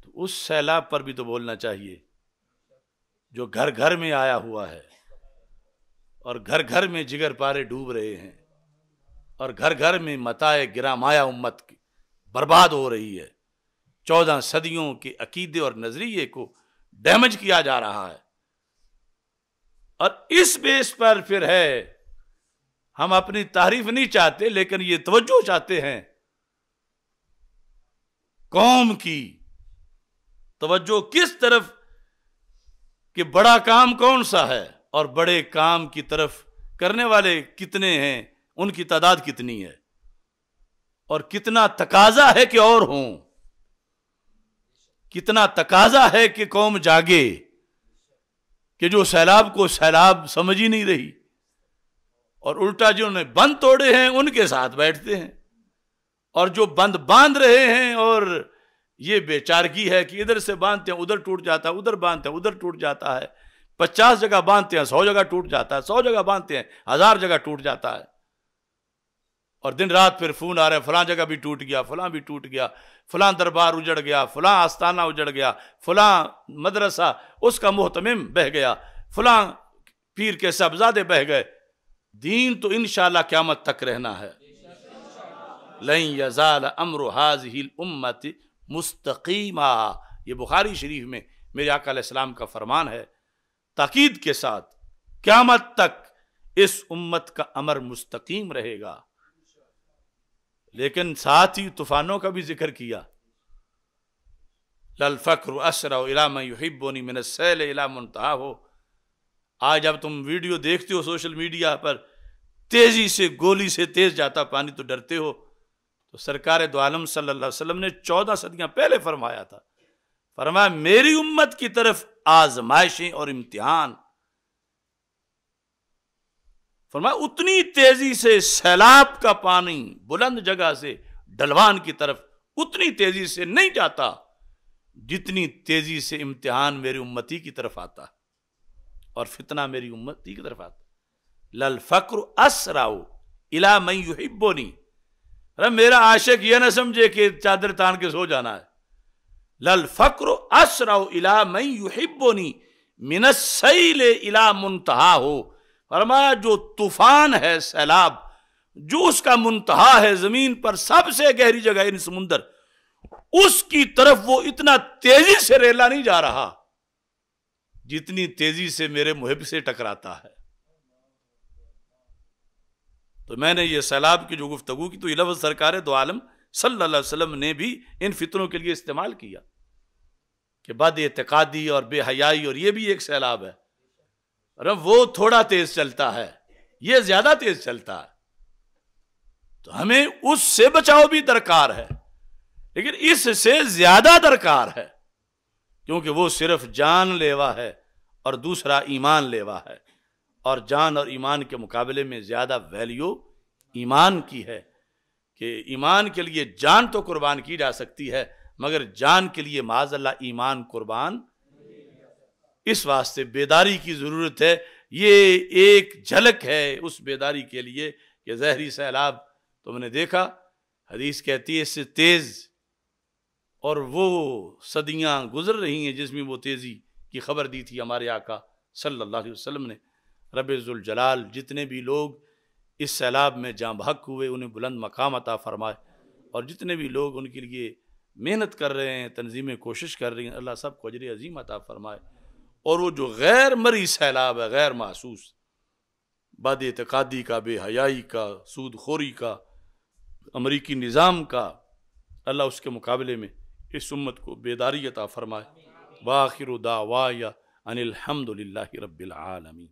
तो उस सैलाब पर भी तो बोलना चाहिए, जो घर घर में आया हुआ है। और घर घर में जिगर पारे डूब रहे हैं और घर घर में मताए गिरा माया उम्मत की बर्बाद हो रही है। चौदह सदियों के अकीदे और नज़रिए को डैमेज किया जा रहा है। और इस बेस पर फिर है, हम अपनी तारीफ़ नहीं चाहते, लेकिन ये तवज्जो चाहते हैं। कौम की तवज्जो किस तरफ़ कि बड़ा काम कौन सा है? और बड़े काम की तरफ़ करने वाले कितने हैं, उनकी तादाद कितनी है? और कितना तकाजा है कि और हों? कितना तकाजा है कि कौम जागे, कि जो सैलाब को सैलाब समझ ही नहीं रही? और उल्टा जिन्होंने बंद तोड़े हैं, उनके साथ बैठते हैं। और जो बंद बाँध रहे हैं, और ये बेचारगी है कि इधर से बांधते हैं, उधर टूट जाता है, उधर बांधते हैं, उधर टूट जाता है। पचास जगह बांधते हैं, सौ जगह टूट जाता है, सौ जगह बांधते हैं, हज़ार जगह टूट जाता है। और दिन रात फिर फ़ोन आ रहे हैं, फलां जगह भी टूट गया, फलां भी टूट गया, फलां दरबार उजड़ गया, फलां आस्थाना उजड़ गया, फलां मदरसा, उसका मोहतमिम बह गया, फलां पीर के सबजादे बह गए। दीन तो इन क्यामत तक रहना है। लई यजाल अमर हाजिल उम्मत मुस्तकीमा। ये बुखारी शरीफ में मेरे आकाम का फरमान है ताकीद के साथ क्यामत तक इस उम्मत का अमर मुस्तकीम रहेगा। लेकिन साथ ही तूफानों का भी ज़िक्र किया। लल फ़क्र असरा इलामहिबोनी मिन सैल इला मुनतहा हो आज जब तुम वीडियो देखते हो सोशल मीडिया पर, तेज़ी से, गोली से तेज़ जाता पानी तो डरते हो। तो सरकार दो आलम सल्लल्लाहु ने चौदह सदियाँ पहले फरमाया था फरमाया, मेरी उम्मत की तरफ़ आजमाइशें और इम्तिहान। फरमाया, उतनी तेज़ी से सैलाब का पानी बुलंद जगह से डलवान की तरफ़ उतनी तेज़ी से नहीं जाता, जितनी तेज़ी से इम्तिहान मेरी उम्मती की तरफ़ आता और फितना मेरी उम्मती की तरफ़ आता। लल फक्र असराओ इला मई युहिब्बोनी अरे मेरा आशिक यह ना समझे कि चादर तान के सो जाना है। लल फक्र असराओ इला मई युहिब्बोनी, मिनस सही इला मुंतहा हो। फरमाया जो तूफ़ान है सैलाब, जो उसका मुंतहा है ज़मीन पर सबसे गहरी जगह इन समुंदर, उसकी तरफ़ वो इतना तेज़ी से रेला नहीं जा रहा, जितनी तेज़ी से मेरे मुहिब से टकराता है। तो मैंने ये सैलाब की जो गुफ्तगु की तो ये सरकार दो आलम सल्लल्लाहु अलैहि वसल्लम ने भी इन फितरों के लिए इस्तेमाल किया कि बद एतकादी और बेहयाई और ये भी एक सैलाब है। अरे वो थोड़ा तेज चलता है, ये ज़्यादा तेज चलता है। तो हमें उससे बचाव भी दरकार है, लेकिन इससे ज़्यादा दरकार है, क्योंकि वो सिर्फ़ जान लेवा है और दूसरा ईमान लेवा है। और जान और ईमान के मुकाबले में ज़्यादा वैल्यू ईमान की है। कि ईमान के लिए जान तो कुर्बान की जा सकती है, मगर जान के लिए माजल्ला ईमान कुर्बान इस वास्ते बेदारी की ज़रूरत है। ये एक झलक है उस बेदारी के लिए कि जहरी सैलाब तुमने देखा। हदीस कहती है, इससे तेज़ और वो सदियाँ गुजर रही हैं जिसमें वो तेज़ी की खबर दी थी हमारे आका सल्लल्लाहु अलैहि वसल्लम ने। रबुल जलाल, जितने भी लोग इस सैलाब में जहाँ भक हुए, उन्हें बुलंद मकाम अता फरमाए। और जितने भी लोग उनके लिए मेहनत कर रहे हैं, तंजीमें कोशिश कर रही हैं, अल्लाह सबको अजर अजीम अता फरमाए। और वो जो गैर मरी सैलाब है गैर महसूस बद एतकादी का, बेहयाई का सूद खोरी का, अमरीकी निज़ाम का, अल्लाह उसके मुकाबले में इस उम्मत को बेदारी अता फरमाए। वाखिर दावा अनिलहमदिल्ला रबालमी